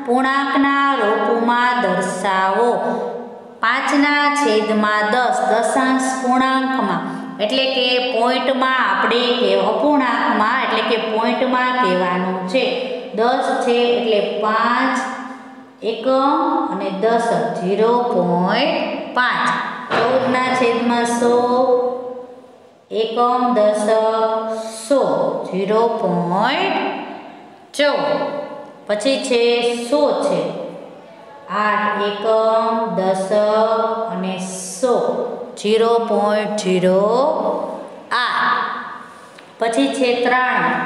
પૂર્ણાંકના રૂપમાં દર્શાવો. પાંચના છેદમાં દસ, દશાંશ પૂર્ણાંકમાં. એટલે કે પોઈન્ટમાં આપણે અપૂર્ણાંકમાં એટલે કે પોઈન્ટમાં કહેવાનું છે. દસ છે એટલે પાંચ એકમ અને દસ ઝીરો પોઈન્ટ પાંચ. ચૌદના છેદમાં સો એકમ દસ સો ઝીરો પોઈન્ટ ચૌદ. પછી છે સો છે. આઠ એકમ દશક અને સો. ઝીરો પોઈન્ટ ઝીરો આઠ પછી છે ત્રાણું.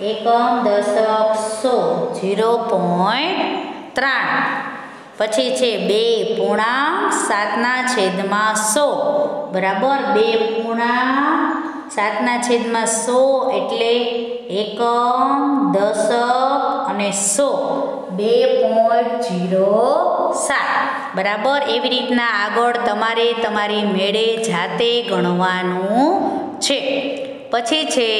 એકમ દશક સો. ઝીરો પોઈન્ટ ત્રાણું. પછી છે બે પૂર્ણાંક, સાતના છેદમાં સો. બરાબર, બે પૂર્ણાંક, સાતના છેદમાં સો એટલે એકમ દશક અને સો. બે પોઈન્ટ જીરો સાત. બરાબર? એવી રીતના આગળ તમારે તમારી મેળે જાતે ગણવાનું છે. પછી છે,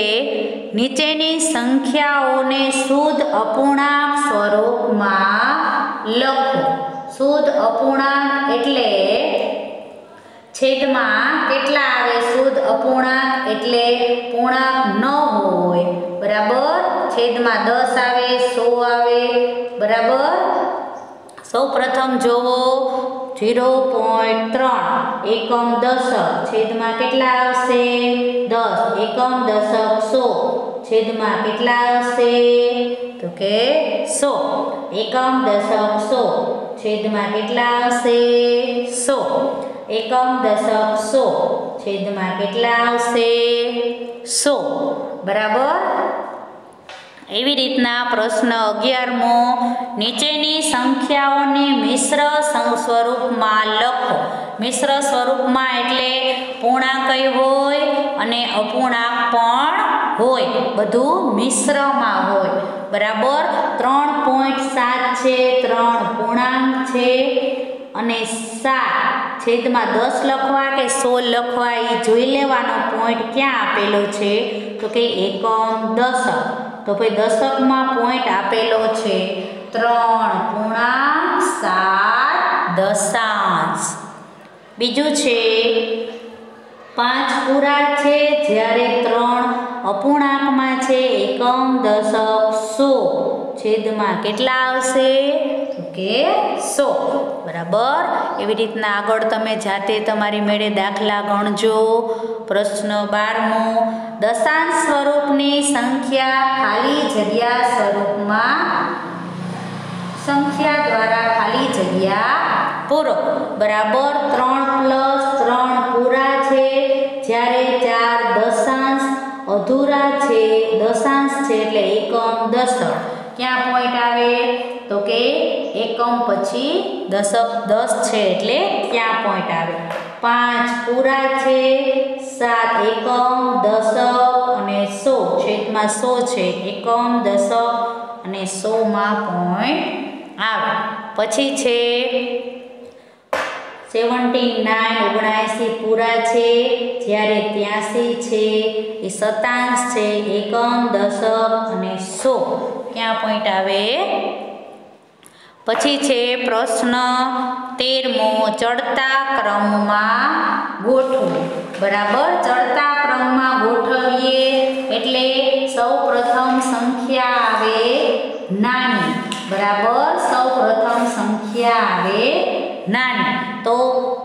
નીચેની સંખ્યાઓને શુદ્ધ અપૂર્ણાંક સ્વરૂપમાં લખો. શુદ્ધ અપૂર્ણાંક એટલે છેદમાં કેટલા આવે? શુદ્ધ, અપૂર્ણાંક એટલે પૂર્ણાંક ન હોય. બરાબર? છેદમાં દસ આવે, સો આવે. બરાબર? સૌ પ્રથમ જોવો, ઝીરો પોઈન્ટ ત્રણ, એકમ દશક. છેદમાં કેટલા આવશે? દસ. એકમ દશક સો. છેદમાં કેટલા આવશે? તો કે સો. એકમ દશક સો. છેદમાં કેટલા આવશે? સો. એકમ દશક સો. છેદમાં કેટલા આવશે? સો. બરાબર? એવી રીતના પ્રશ્ન અગિયારમો. નીચેની સંખ્યાઓને મિશ્ર સ્વરૂપમાં લખો. મિશ્ર સ્વરૂપમાં એટલે પૂર્ણાંક હોય અને અપૂર્ણાંક પણ હોય. બધું મિશ્રમાં હોય. બરાબર? ત્રણ પોઈન્ટ સાત છે, ત્રણ પૂર્ણાંક છે અને સાત. છેદમાં દસ લખવા કે સો લખવા એ જોઈ લેવાનો પોઈન્ટ ક્યાં આપેલો છે? તો કે એકમ દશક. તો ભાઈ દશકમાં પોઈન્ટ આપેલો છે ત્રણ પૂર્ણાંક સાત દશાંશ. બીજું છે પાંચ પૂરા છે જ્યારે ત્રણ અપૂર્ણાંકમાં છે એકમ દશક સો. છેદમાં કેટલા આવશે? તો કે સો. બરાબર? એવી રીતના આગળ તમે જાતે તમારી મેળે દાખલા ગણજો. પ્રશ્ન બારમો. દશાંશ સ્વરૂપની સંખ્યા ખાલી જગ્યા સ્વરૂપમાં સંખ્યા દ્વારા ખાલી જગ્યા પૂરો. બરાબર? ત્રણ પ્લસ ત્રણ પૂરા છે. જ્યારે ચાર દશાંશ અધૂરા છે. દશાંશ છે એટલે એકમ દશક ક્યાં પોઈન્ટ આવે? તો કે એકમ પછી દશક દસ છે એટલે ત્યાં પોઈન્ટ આવે? પાંચ પૂરા છે, સાત એકમ, દશક અને સો. છેદમાં સો છે, એકમ, દશક અને સોમાં પોઈન્ટ આવે. પછી છે સેવન્ટી નાઇન ઓગણએંસી પૂરા છે, જ્યારે ત્યાંસી છે, એ સતાંશ છે, એકમ, દશક અને સો. ક્યાં પોઈન્ટ આવે? પછી છે પ્રશ્ન તેરમો, ચડતા ક્રમમાં ગોઠવું. બરાબર? ચડતા ક્રમમાં ગોઠવીએ એટલે સૌ પ્રથમ સંખ્યા આવે નાની. બરાબર? સૌ પ્રથમ સંખ્યા આવે નાની. તો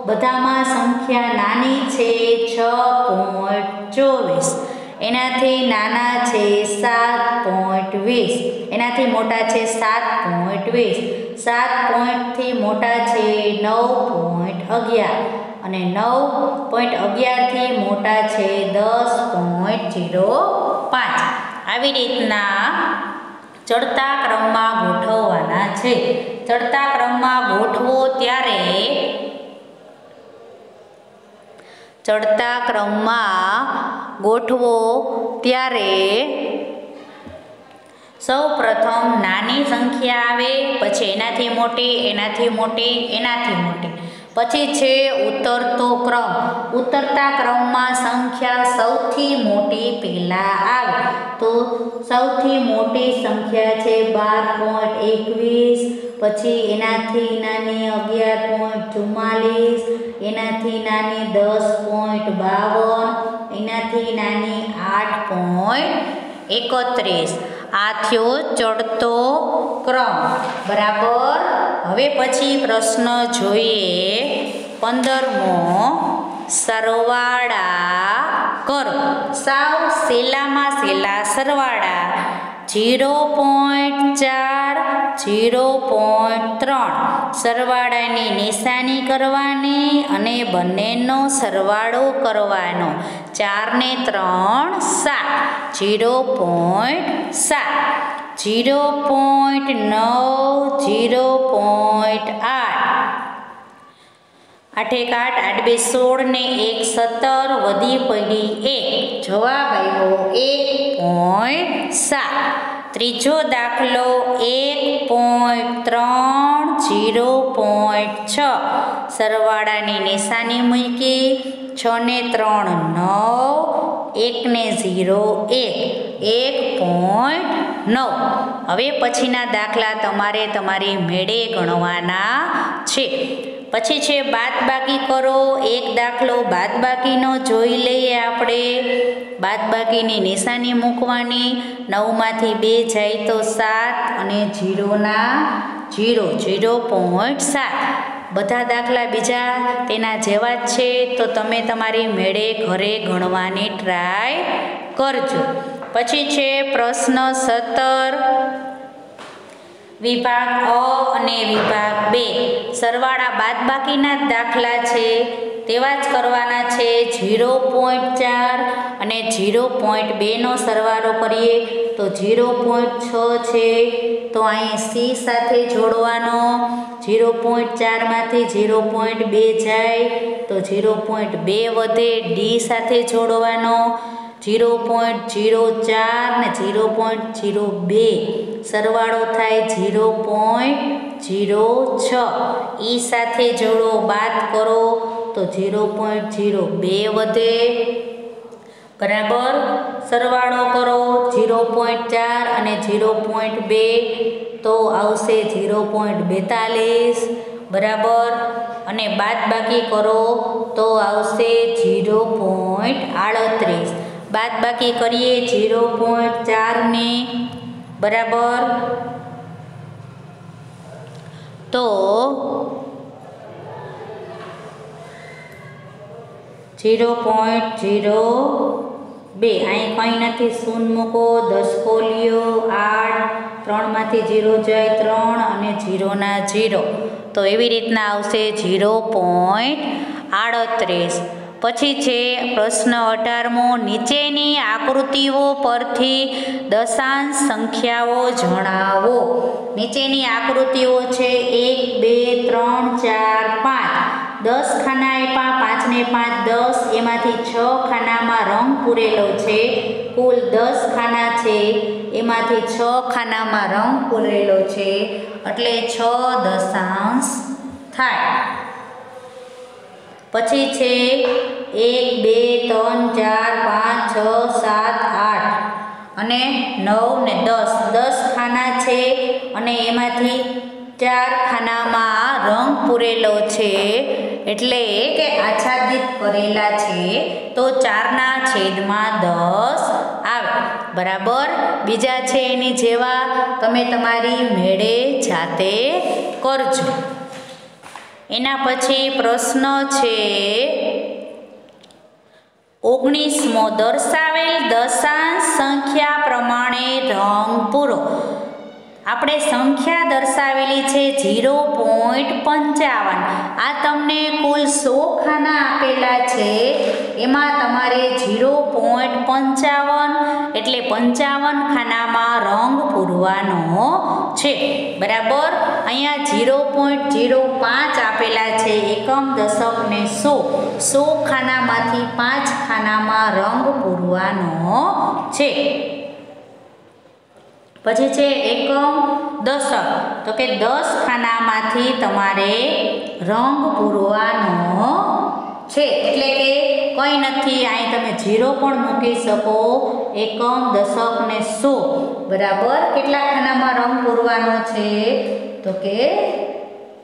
બધામાં સંખ્યા નાની છે છ પોઈન્ટ ચોવીસ. એનાથી નાના છે સાત પોઈન્ટ વીસ. એનાથી મોટા છે સાત પોઈન્ટ વીસ. સાત પોઈન્ટથી મોટા છે નવ પોઈન્ટ અગિયાર. અને નવ પોઈન્ટ અગિયારથી મોટા છે દસ પોઈન્ટ જીરો પાંચ. આવી રીતના ચડતા ક્રમમાં ગોઠવવાના છે. ચડતા ક્રમમાં ગોઠવો ત્યારે ચડતા ક્રમમાં ગોઠવો ત્યારે સૌ પ્રથમ નાની સંખ્યા આવે, પછી એનાથી મોટી એનાથી મોટી એનાથી મોટી. પછી છે ઉતરતો ક્રમ. ઉતરતા ક્રમમાં સંખ્યા સૌથી મોટી પહેલાં આવે. તો સૌથી મોટી સંખ્યા છે બાર પોઈન્ટ એકવીસ પછી એનાથી નાની અગિયાર પોઈન્ટ ચુમ્માલીસ, એનાથી નાની દસ પોઈન્ટ બાવન, એનાથી નાની આઠ પોઈન્ટ એકત્રીસ. આ થયો ચડતો ક્રમ. બરાબર? હવે પછી પ્રશ્ન જોઈએ પંદરમો સરવાળા કરો. સાવ સેલામાં સેલા સરવાળા. જીરો પોઈન્ટ ચાર, જીરો પોઈન્ટ ત્રણ. સરવાળાની નિશાની કરવાની અને બંનેનો સરવાળો કરવાનો. ચારને ત્રણ, સાત. જીરો પોઈન્ટ સાત. જીરો પોઈન્ટ નવ, જીરો પોઈન્ટ આઠ. આઠેક આઠ આઠ બે સોળ ને એક સત્તર વધી પડી એક. જવાબ આવ્યો એક પોઈન્ટ સાત. ત્રીજો દાખલો એક પોઈન્ટ ત્રણ જીરો પોઈન્ટ છ. સરવાળાની નિશાની મૂકી છ ને ત્રણ નવ એકને ઝીરો એક એક પોઈન્ટ નવ. હવે પછીના દાખલા તમારે તમારી મેળે ગણવાના છે. પછી છે બાદબાકી કરો, એક દાખલો બાદબાકીનો જોઈ લઈએ આપણે. બાદબાકીની નિશાની મૂકવાની. નવમાંથી બે જાય તો સાત અને જીરોના જીરો જીરો પોઈન્ટ સાત. બધા દાખલા બીજા તેના જેવા જ છે, તો તમે તમારી મેળે ઘરે ગણવાની ટ્રાય કરજો. પછી છે, પ્રશ્ન સત્તર. વિભાગ અ અને વિભાગ બે. સરવાળા બાદબાકીના જ દાખલા છે. તેવા જ કરવાના છે. ઝીરો પોઈન્ટ ચાર અને ઝીરો પોઈન્ટ બેનો સરવાળો કરીએ તો ઝીરો પોઈન્ટ છ છે. તો અહીં સી સાથે જોડવાનો. ઝીરો પોઈન્ટ ચારમાંથી ઝીરો પોઈન્ટ બે જાય તો ઝીરો પોઈન્ટ બે વધે ડી સાથે જોડવાનો. ઝીરો પોઈન્ટ ઝીરો ચાર ને જીરો પોઈન્ટ જીરો બે. સરવાળો થાય જીરો પોઈન્ટ જીરો છ. એ સાથે જોડો બાદ કરો તો જીરો પોઈન્ટ જીરો બે વધે. બરાબર? સરવાળો કરો જીરો પોઈન્ટ ચાર અને ઝીરો પોઈન્ટ બે તો આવશે જીરો પોઈન્ટ બેતાલીસ. બરાબર? અને બાદ બાકી કરો તો આવશે જીરો પોઈન્ટ આડત્રીસ. બાદ બાકી કરીએ જીરો પોઈન્ટ ચારને. બરાબર? તો જીરો પોઈન્ટ જીરો બે. અહીં કંઈ નથી. શૂન મૂકો. દસ કોલિયો આઠ. ત્રણમાંથી જીરો જાય ત્રણ અને જીરોના ઝીરો. તો એવી રીતના આવશે જીરો પોઈન્ટ આડત્રીસ. પછી છે પ્રશ્ન અઢારમો, નીચેની આકૃતિઓ પરથી દશાંશ સંખ્યાઓ જણાવો. નીચેની આકૃતિઓ છે એક, બે, ત્રણ, ચાર, પાંચ. દસ ખાના પણ પાંચને પાંચ, દસ. એમાંથી છ ખાનામાં રંગ પૂરેલો છે. કુલ દસ ખાના છે. એમાંથી છ ખાનામાં રંગ પૂરેલો છે. એટલે છ દશાંશ થાય. પછી છે એક, બે, ત્રણ, ચાર, પાંચ, છ, સાત, આઠ અને નવ ને દસ. દસ ખાના છે અને એમાંથી ચાર ખાનામાં રંગ પૂરેલો છે. એટલે કે આચ્છાદિત કરેલા છે. તો ચારના છેદમાં દસ આવે. બરાબર? બીજા છે એની જેવા તમે તમારી મેળે જાતે કરજો. એના પછી પ્રશ્ન છે ઓગણીસમો દર્શાવેલ દશાંશ સંખ્યા પ્રમાણે રંગ પૂરો આપણે સંખ્યા દર્શાવેલી છે જીરો પોઈન્ટ પંચાવન. આ તમને કુલ સો ખાના આપેલા છે. એમાં તમારે જીરો પોઈન્ટ પંચાવન એટલે પંચાવન ખાનામાં રંગ પૂરવાનો છે. બરાબર? અહીંયા ઝીરો પોઈન્ટ જીરો પાંચ આપેલા છે. એકમ, દશક ને સો. સો ખાનામાંથી પાંચ ખાનામાં રંગ પૂરવાનો છે. પછી છે એકમ દશક તો કે દસ ખાનામાંથી તમારે રંગ પૂરવાનો છે. એટલે કે કંઈ નથી, અહીં તમે જીરો પણ મૂકી શકો. એકમ, દશક ને સો. બરાબર? કેટલા ખાનામાં રંગ પૂરવાનો છે? તો કે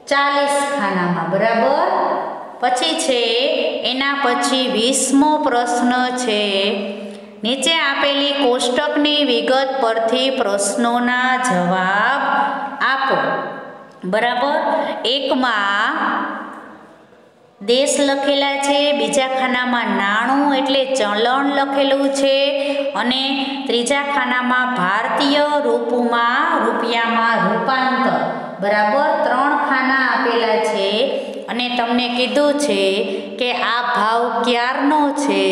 ચાલીસ ખાનામાં. બરાબર? પછી છે, એના પછી વીસમો પ્રશ્ન છે. નીચે આપેલી કોષ્ટકની વિગત પરથી પ્રશ્નોના જવાબ આપો. બરાબર? એકમાં દેશ લખેલા છે, બીજા ખાનામાં નાણું એટલે ચલણ લખેલું છે અને ત્રીજા ખાનામાં ભારતીય રૂપમાં રૂપિયામાં રૂપાંતર. બરાબર? ત્રણ ખાના આપેલા છે અને તમને કીધું છે કે આ ભાવ ક્યારનો છે?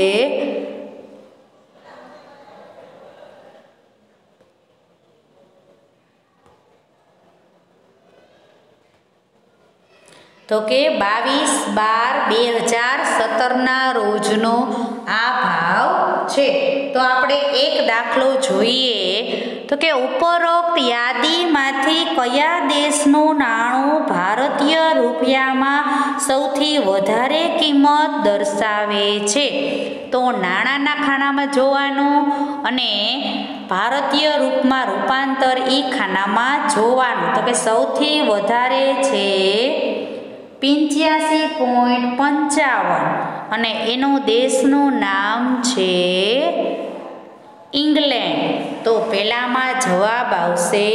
તો કે બાવીસ બાર બે હજાર સત્તરના રોજનો આ ભાવ છે. તો આપણે એક દાખલો જોઈએ. તો કે ઉપરોક્ત યાદીમાંથી કયા દેશનું નાણું ભારતીય રૂપિયામાં સૌથી વધારે કિંમત દર્શાવે છે? તો નાણાંના ખાનામાં જોવાનું અને ભારતીય રૂપમાં રૂપાંતર એ ખાનામાં જોવાનું. તો કે સૌથી વધારે છે પિંચ્યાસી પોઈન્ટ પંચાવન અને એનું દેશનું નામ છે ઇંગ્લેન્ડ. તો પહેલામાં જવાબ આવશે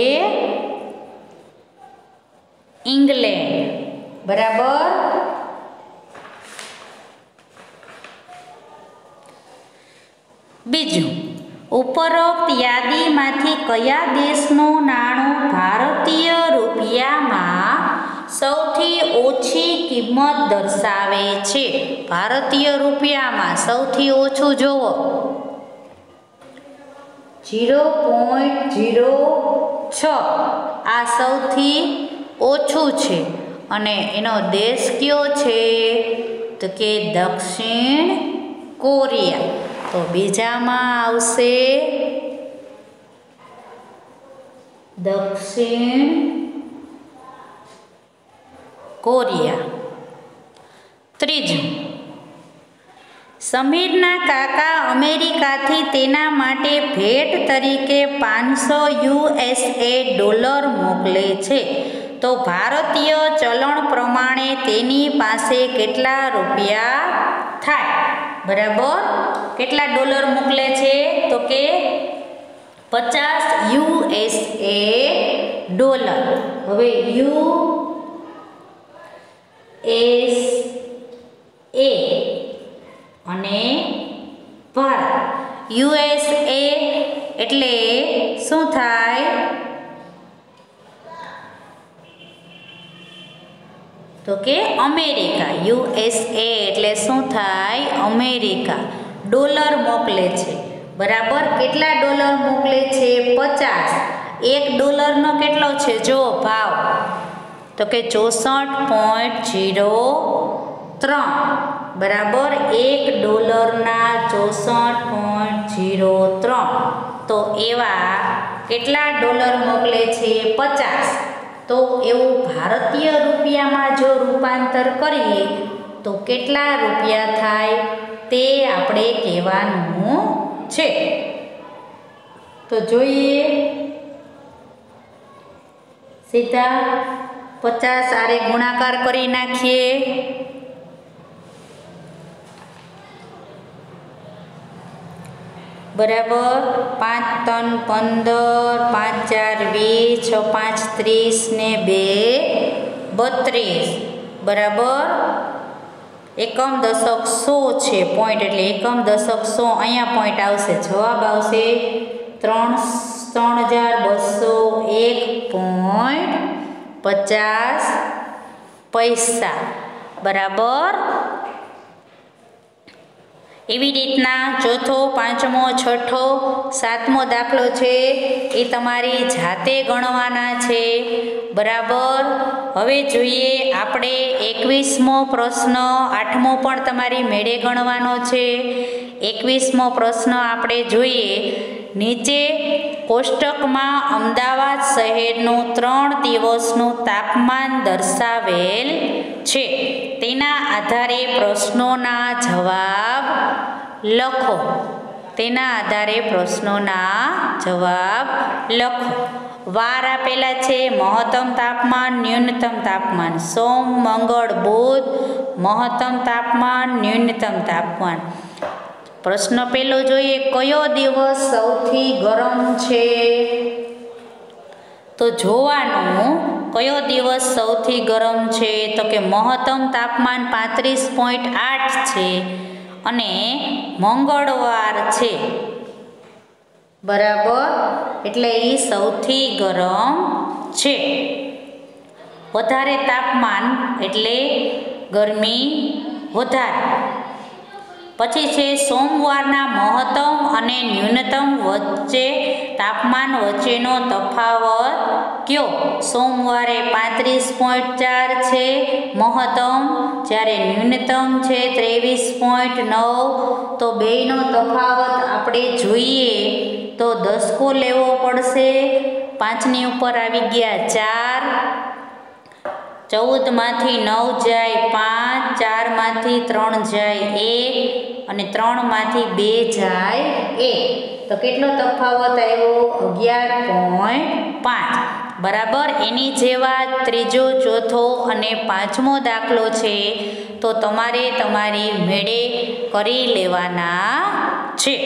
ઇંગ્લેન્ડ. બરાબર? બીજું, ઉપરોક્ત યાદીમાંથી કયા દેશનું નાણું ભારતીય રૂપિયામાં સૌથી ઓછી કિંમત દર્શાવે છે. ભારતીય રૂપિયામાં સૌથી ઓછું જોવો જીરો પોઈન્ટ જીરો છ. આ સૌથી ઓછું છે. અને એનો દેશ કયો છે? તો કે દક્ષિણ કોરિયા. તો બીજામાં આવશે દક્ષિણ કોરિયા. ત્રીજું, સમીરના કાકા અમેરિકાથી તેના માટે ભેટ તરીકે પાંચસો યુએસએ ડોલર મોકલે છે. તો ભારતીય ચલણ પ્રમાણે તેની પાસે કેટલા રૂપિયા થાય? બરાબર? કેટલા ડોલર મોકલે છે? તો કે પચાસ યુએસએ ડોલર. હવે યુ એસ, એ અને પર. યુએસ એ એટલે શું થાય? તો કે અમેરિકા. યુએસએ એટલે શું થાય? અમેરિકા. ડોલર મોકલે છે. બરાબર? કેટલા ડોલર મોકલે છે? પચાસ. એક ડોલરનો કેટલો છે? જો, ભાવ. તો કે ચોસઠ પોઈન્ટ જીરો ત્રણ. બરાબર એક ડોલરના ચોસઠ પોઈન્ટ જીરો ત્રણ. તો એવા કેટલા ડોલર મોકલે છે? પચાસ. તો એવું ભારતીય રૂપિયામાં જો રૂપાંતર કરીએ, તો કેટલા રૂપિયા થાય? તે આપણે કહેવાનું છે. તો જોઈએ. સીધા પચાસ આરે ગુણાકાર કરી નાખીએ. બરાબર પાંચ ત્રણ પંદર, પાંચ ચાર વીસ, છ પાંચ ત્રીસ ને બે બત્રીસ. બરાબર? એકમ દશક સો છે પોઈન્ટ એટલે એકમ દશક સો અહીંયા પોઈન્ટ આવશે. જવાબ આવશે ત્રણ ત્રણ હજાર બસો એક પોઈન્ટ પચાસ પૈસા. બરાબર? એવી રીતના ચોથો, પાંચમો, છઠ્ઠો, સાતમો દાખલો છે એ તમારી જાતે ગણવાના છે. બરાબર? હવે જોઈએ આપણે એકવીસમો પ્રશ્ન, આઠમો પણ તમારી મેળે ગણવાનો છે. એકવીસમો પ્રશ્ન આપણે જોઈએ. નીચે કોષ્ટકમાં અમદાવાદ શહેરનું ત્રણ દિવસનું તાપમાન દર્શાવેલ છે. તેના આધારે પ્રશ્નોના જવાબ લખો. તેના આધારે પ્રશ્નોના જવાબ લખો. વાર આપેલા છે, મહત્તમ તાપમાન, ન્યૂનતમ તાપમાન. સોમ, મંગળ, બુધ, મહત્તમ તાપમાન, ન્યૂનતમ તાપમાન. પ્રશ્ન પહેલો જોઈએ, કયો દિવસ સૌથી ગરમ છે? તો જોવાનું, કયો દિવસ સૌથી ગરમ છે? તો કે મહત્તમ તાપમાન પાંત્રીસ પોઈન્ટ આઠ છે અને મંગળવાર છે. બરાબર? એટલે એ સૌથી ગરમ છે. વધારે તાપમાન એટલે ગરમી વધારે. પછી છે સોમવારના મહત્તમ અને ન્યૂનતમ વચ્ચે તાપમાન વચ્ચેનો તફાવત કયો? સોમવારે પાંત્રીસ પોઈન્ટ ચાર છે મહત્તમ, જ્યારે ન્યૂનતમ છે ત્રેવીસ પોઈન્ટ નવ. તો બેયનો તફાવત આપણે જોઈએ તો દસકો લેવો પડશે. પાંચની ઉપર આવી ગયા ચાર. ચૌદમાંથી નવ જાય પાંચ. ચારમાંથી ત્રણ જાય એક અને ત્રણમાંથી બે જાય એક તો કેટલો તફાવત આવ્યો? અગિયાર પોઈન્ટ પાંચ. બરાબર? એની જેવા ત્રીજો, ચોથો અને પાંચમો દાખલો છે, તો તમારે તમારી મેળે કરી લેવાના છે.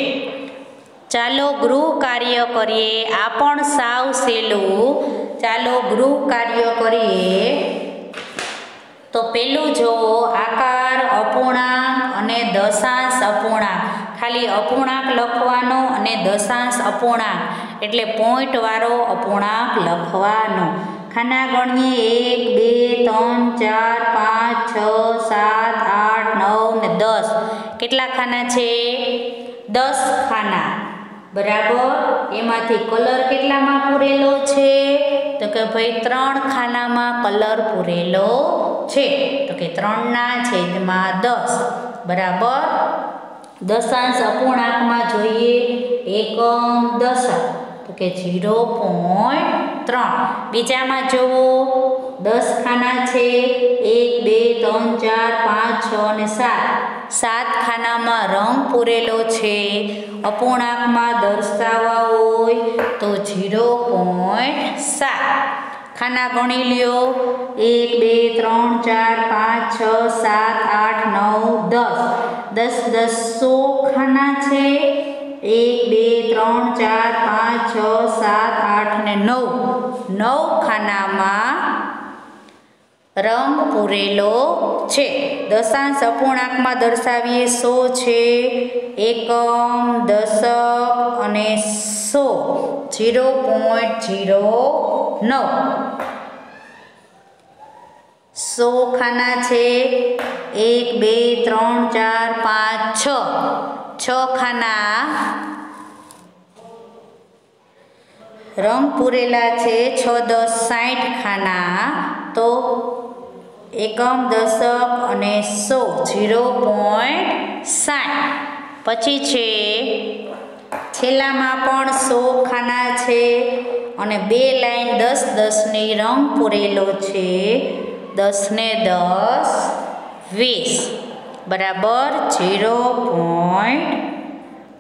ચાલો ગૃહ કાર્ય કરીએ. આ પણ સાવ સહેલું. ચાલો ગૃહ કાર્ય કરીએ. તો પેલું જોવો આકાર, અપૂર્ણાંક અને દશાંશ અપૂર્ણાંક. ખાલી અપૂર્ણાંક લખવાનો અને દશાંશ અપૂર્ણાંક. એટલે પોઈન્ટ વાળો અપૂર્ણાંક લખવાનો. ખાના ગણીએ? એક, બે, ત્રણ, ચાર, પાંચ, છ, સાત, આઠ, નવ ને દસ. કેટલા ખાના છે? દસ ખાના. બરાબર? એમાંથી કલર કેટલામાં પૂરેલો છે? તો કે ભાઈ ત્રણ ખાનામાં કલર પૂરેલો છે. તો કે ત્રણના છેદમાં દસ. બરાબર? દશાંશ અપૂર્ણાંકમાં જોઈએ. એકમ દશા તો કે ઝીરો પોઈન્ટ ત્રણ. બીજામાં જુઓ દસ ખાના છે. એક, બે, ત્રણ, ચાર, પાંચ, છ અને સાત. સાત ખાનામાં રંગ પૂરેલો છે. અપૂર્ણાંકમાં દર્શાવવા હોય તો ઝીરો પોઈન્ટ સાત. ખાના ગણી લ્યો. એક, બે, ત્રણ, ચાર, પાંચ, છ, સાત, આઠ, નવ, દસ. દસ દસ સો ખાના છે. એક, બે, ત્રણ, ચાર, પાંચ, છ, સાત, આઠ ને નવ. નવ ખાનામાં રંગ પૂરેલો છે. દશાંશ અપૂર્ણાંકમાં દર્શાવીએ સો છે, એકમ, દશક અને સો. જીરો પોઈન્ટ જીરો નવ. સો ખાના છે, એક, બે, ત્રણ, ચાર, પાંચ, છ. છ ખાના. રંગ પૂરેલા છે, છ દસ સાઠ ખાના. તો એકમ દશક અને સો, ઝીરો પોઈન્ટ સાઠ. પછી છે, છેલ્લામાં પણ સો ખાના છે અને બે લાઈન દસ દસની રંગ પૂરેલો છે. દસને દસ, વીસ. બરાબર ઝીરો પોઈન્ટ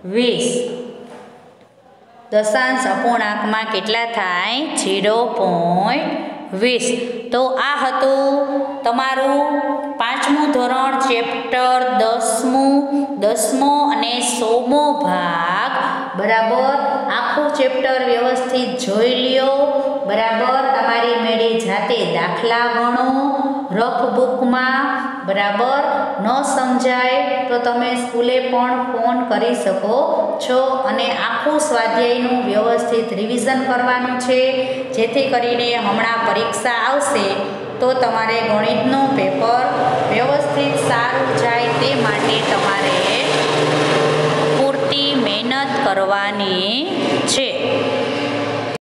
વીસ. દશાંશ અપૂર્ણાંકમાં કેટલા થાય? ઝીરો પોઈન્ટ વીસ. તો આ હતું તમારું પાંચમું ધોરણ, ચેપ્ટર દસમું. દસમો અને સોમો ભાગ. બરાબર? આખું ચેપ્ટર વ્યવસ્થિત જોઈ લ્યો. બરાબર? તમારી મેળે જાતે દાખલા ગણો. રફ બુકમાં બરાબર? ન સમજાય તો તમે સ્કૂલે પણ ફોન કરી શકો છો અને આખું સ્વાધ્યાયનું વ્યવસ્થિત રિવિઝન કરવાનું છે. જેથી કરીને હમણાં પરીક્ષા આવશે તો તમારે ગણિતનું પેપર વ્યવસ્થિત સારું જાય તે માટે તમારે પૂરતી મહેનત કરવાની છે.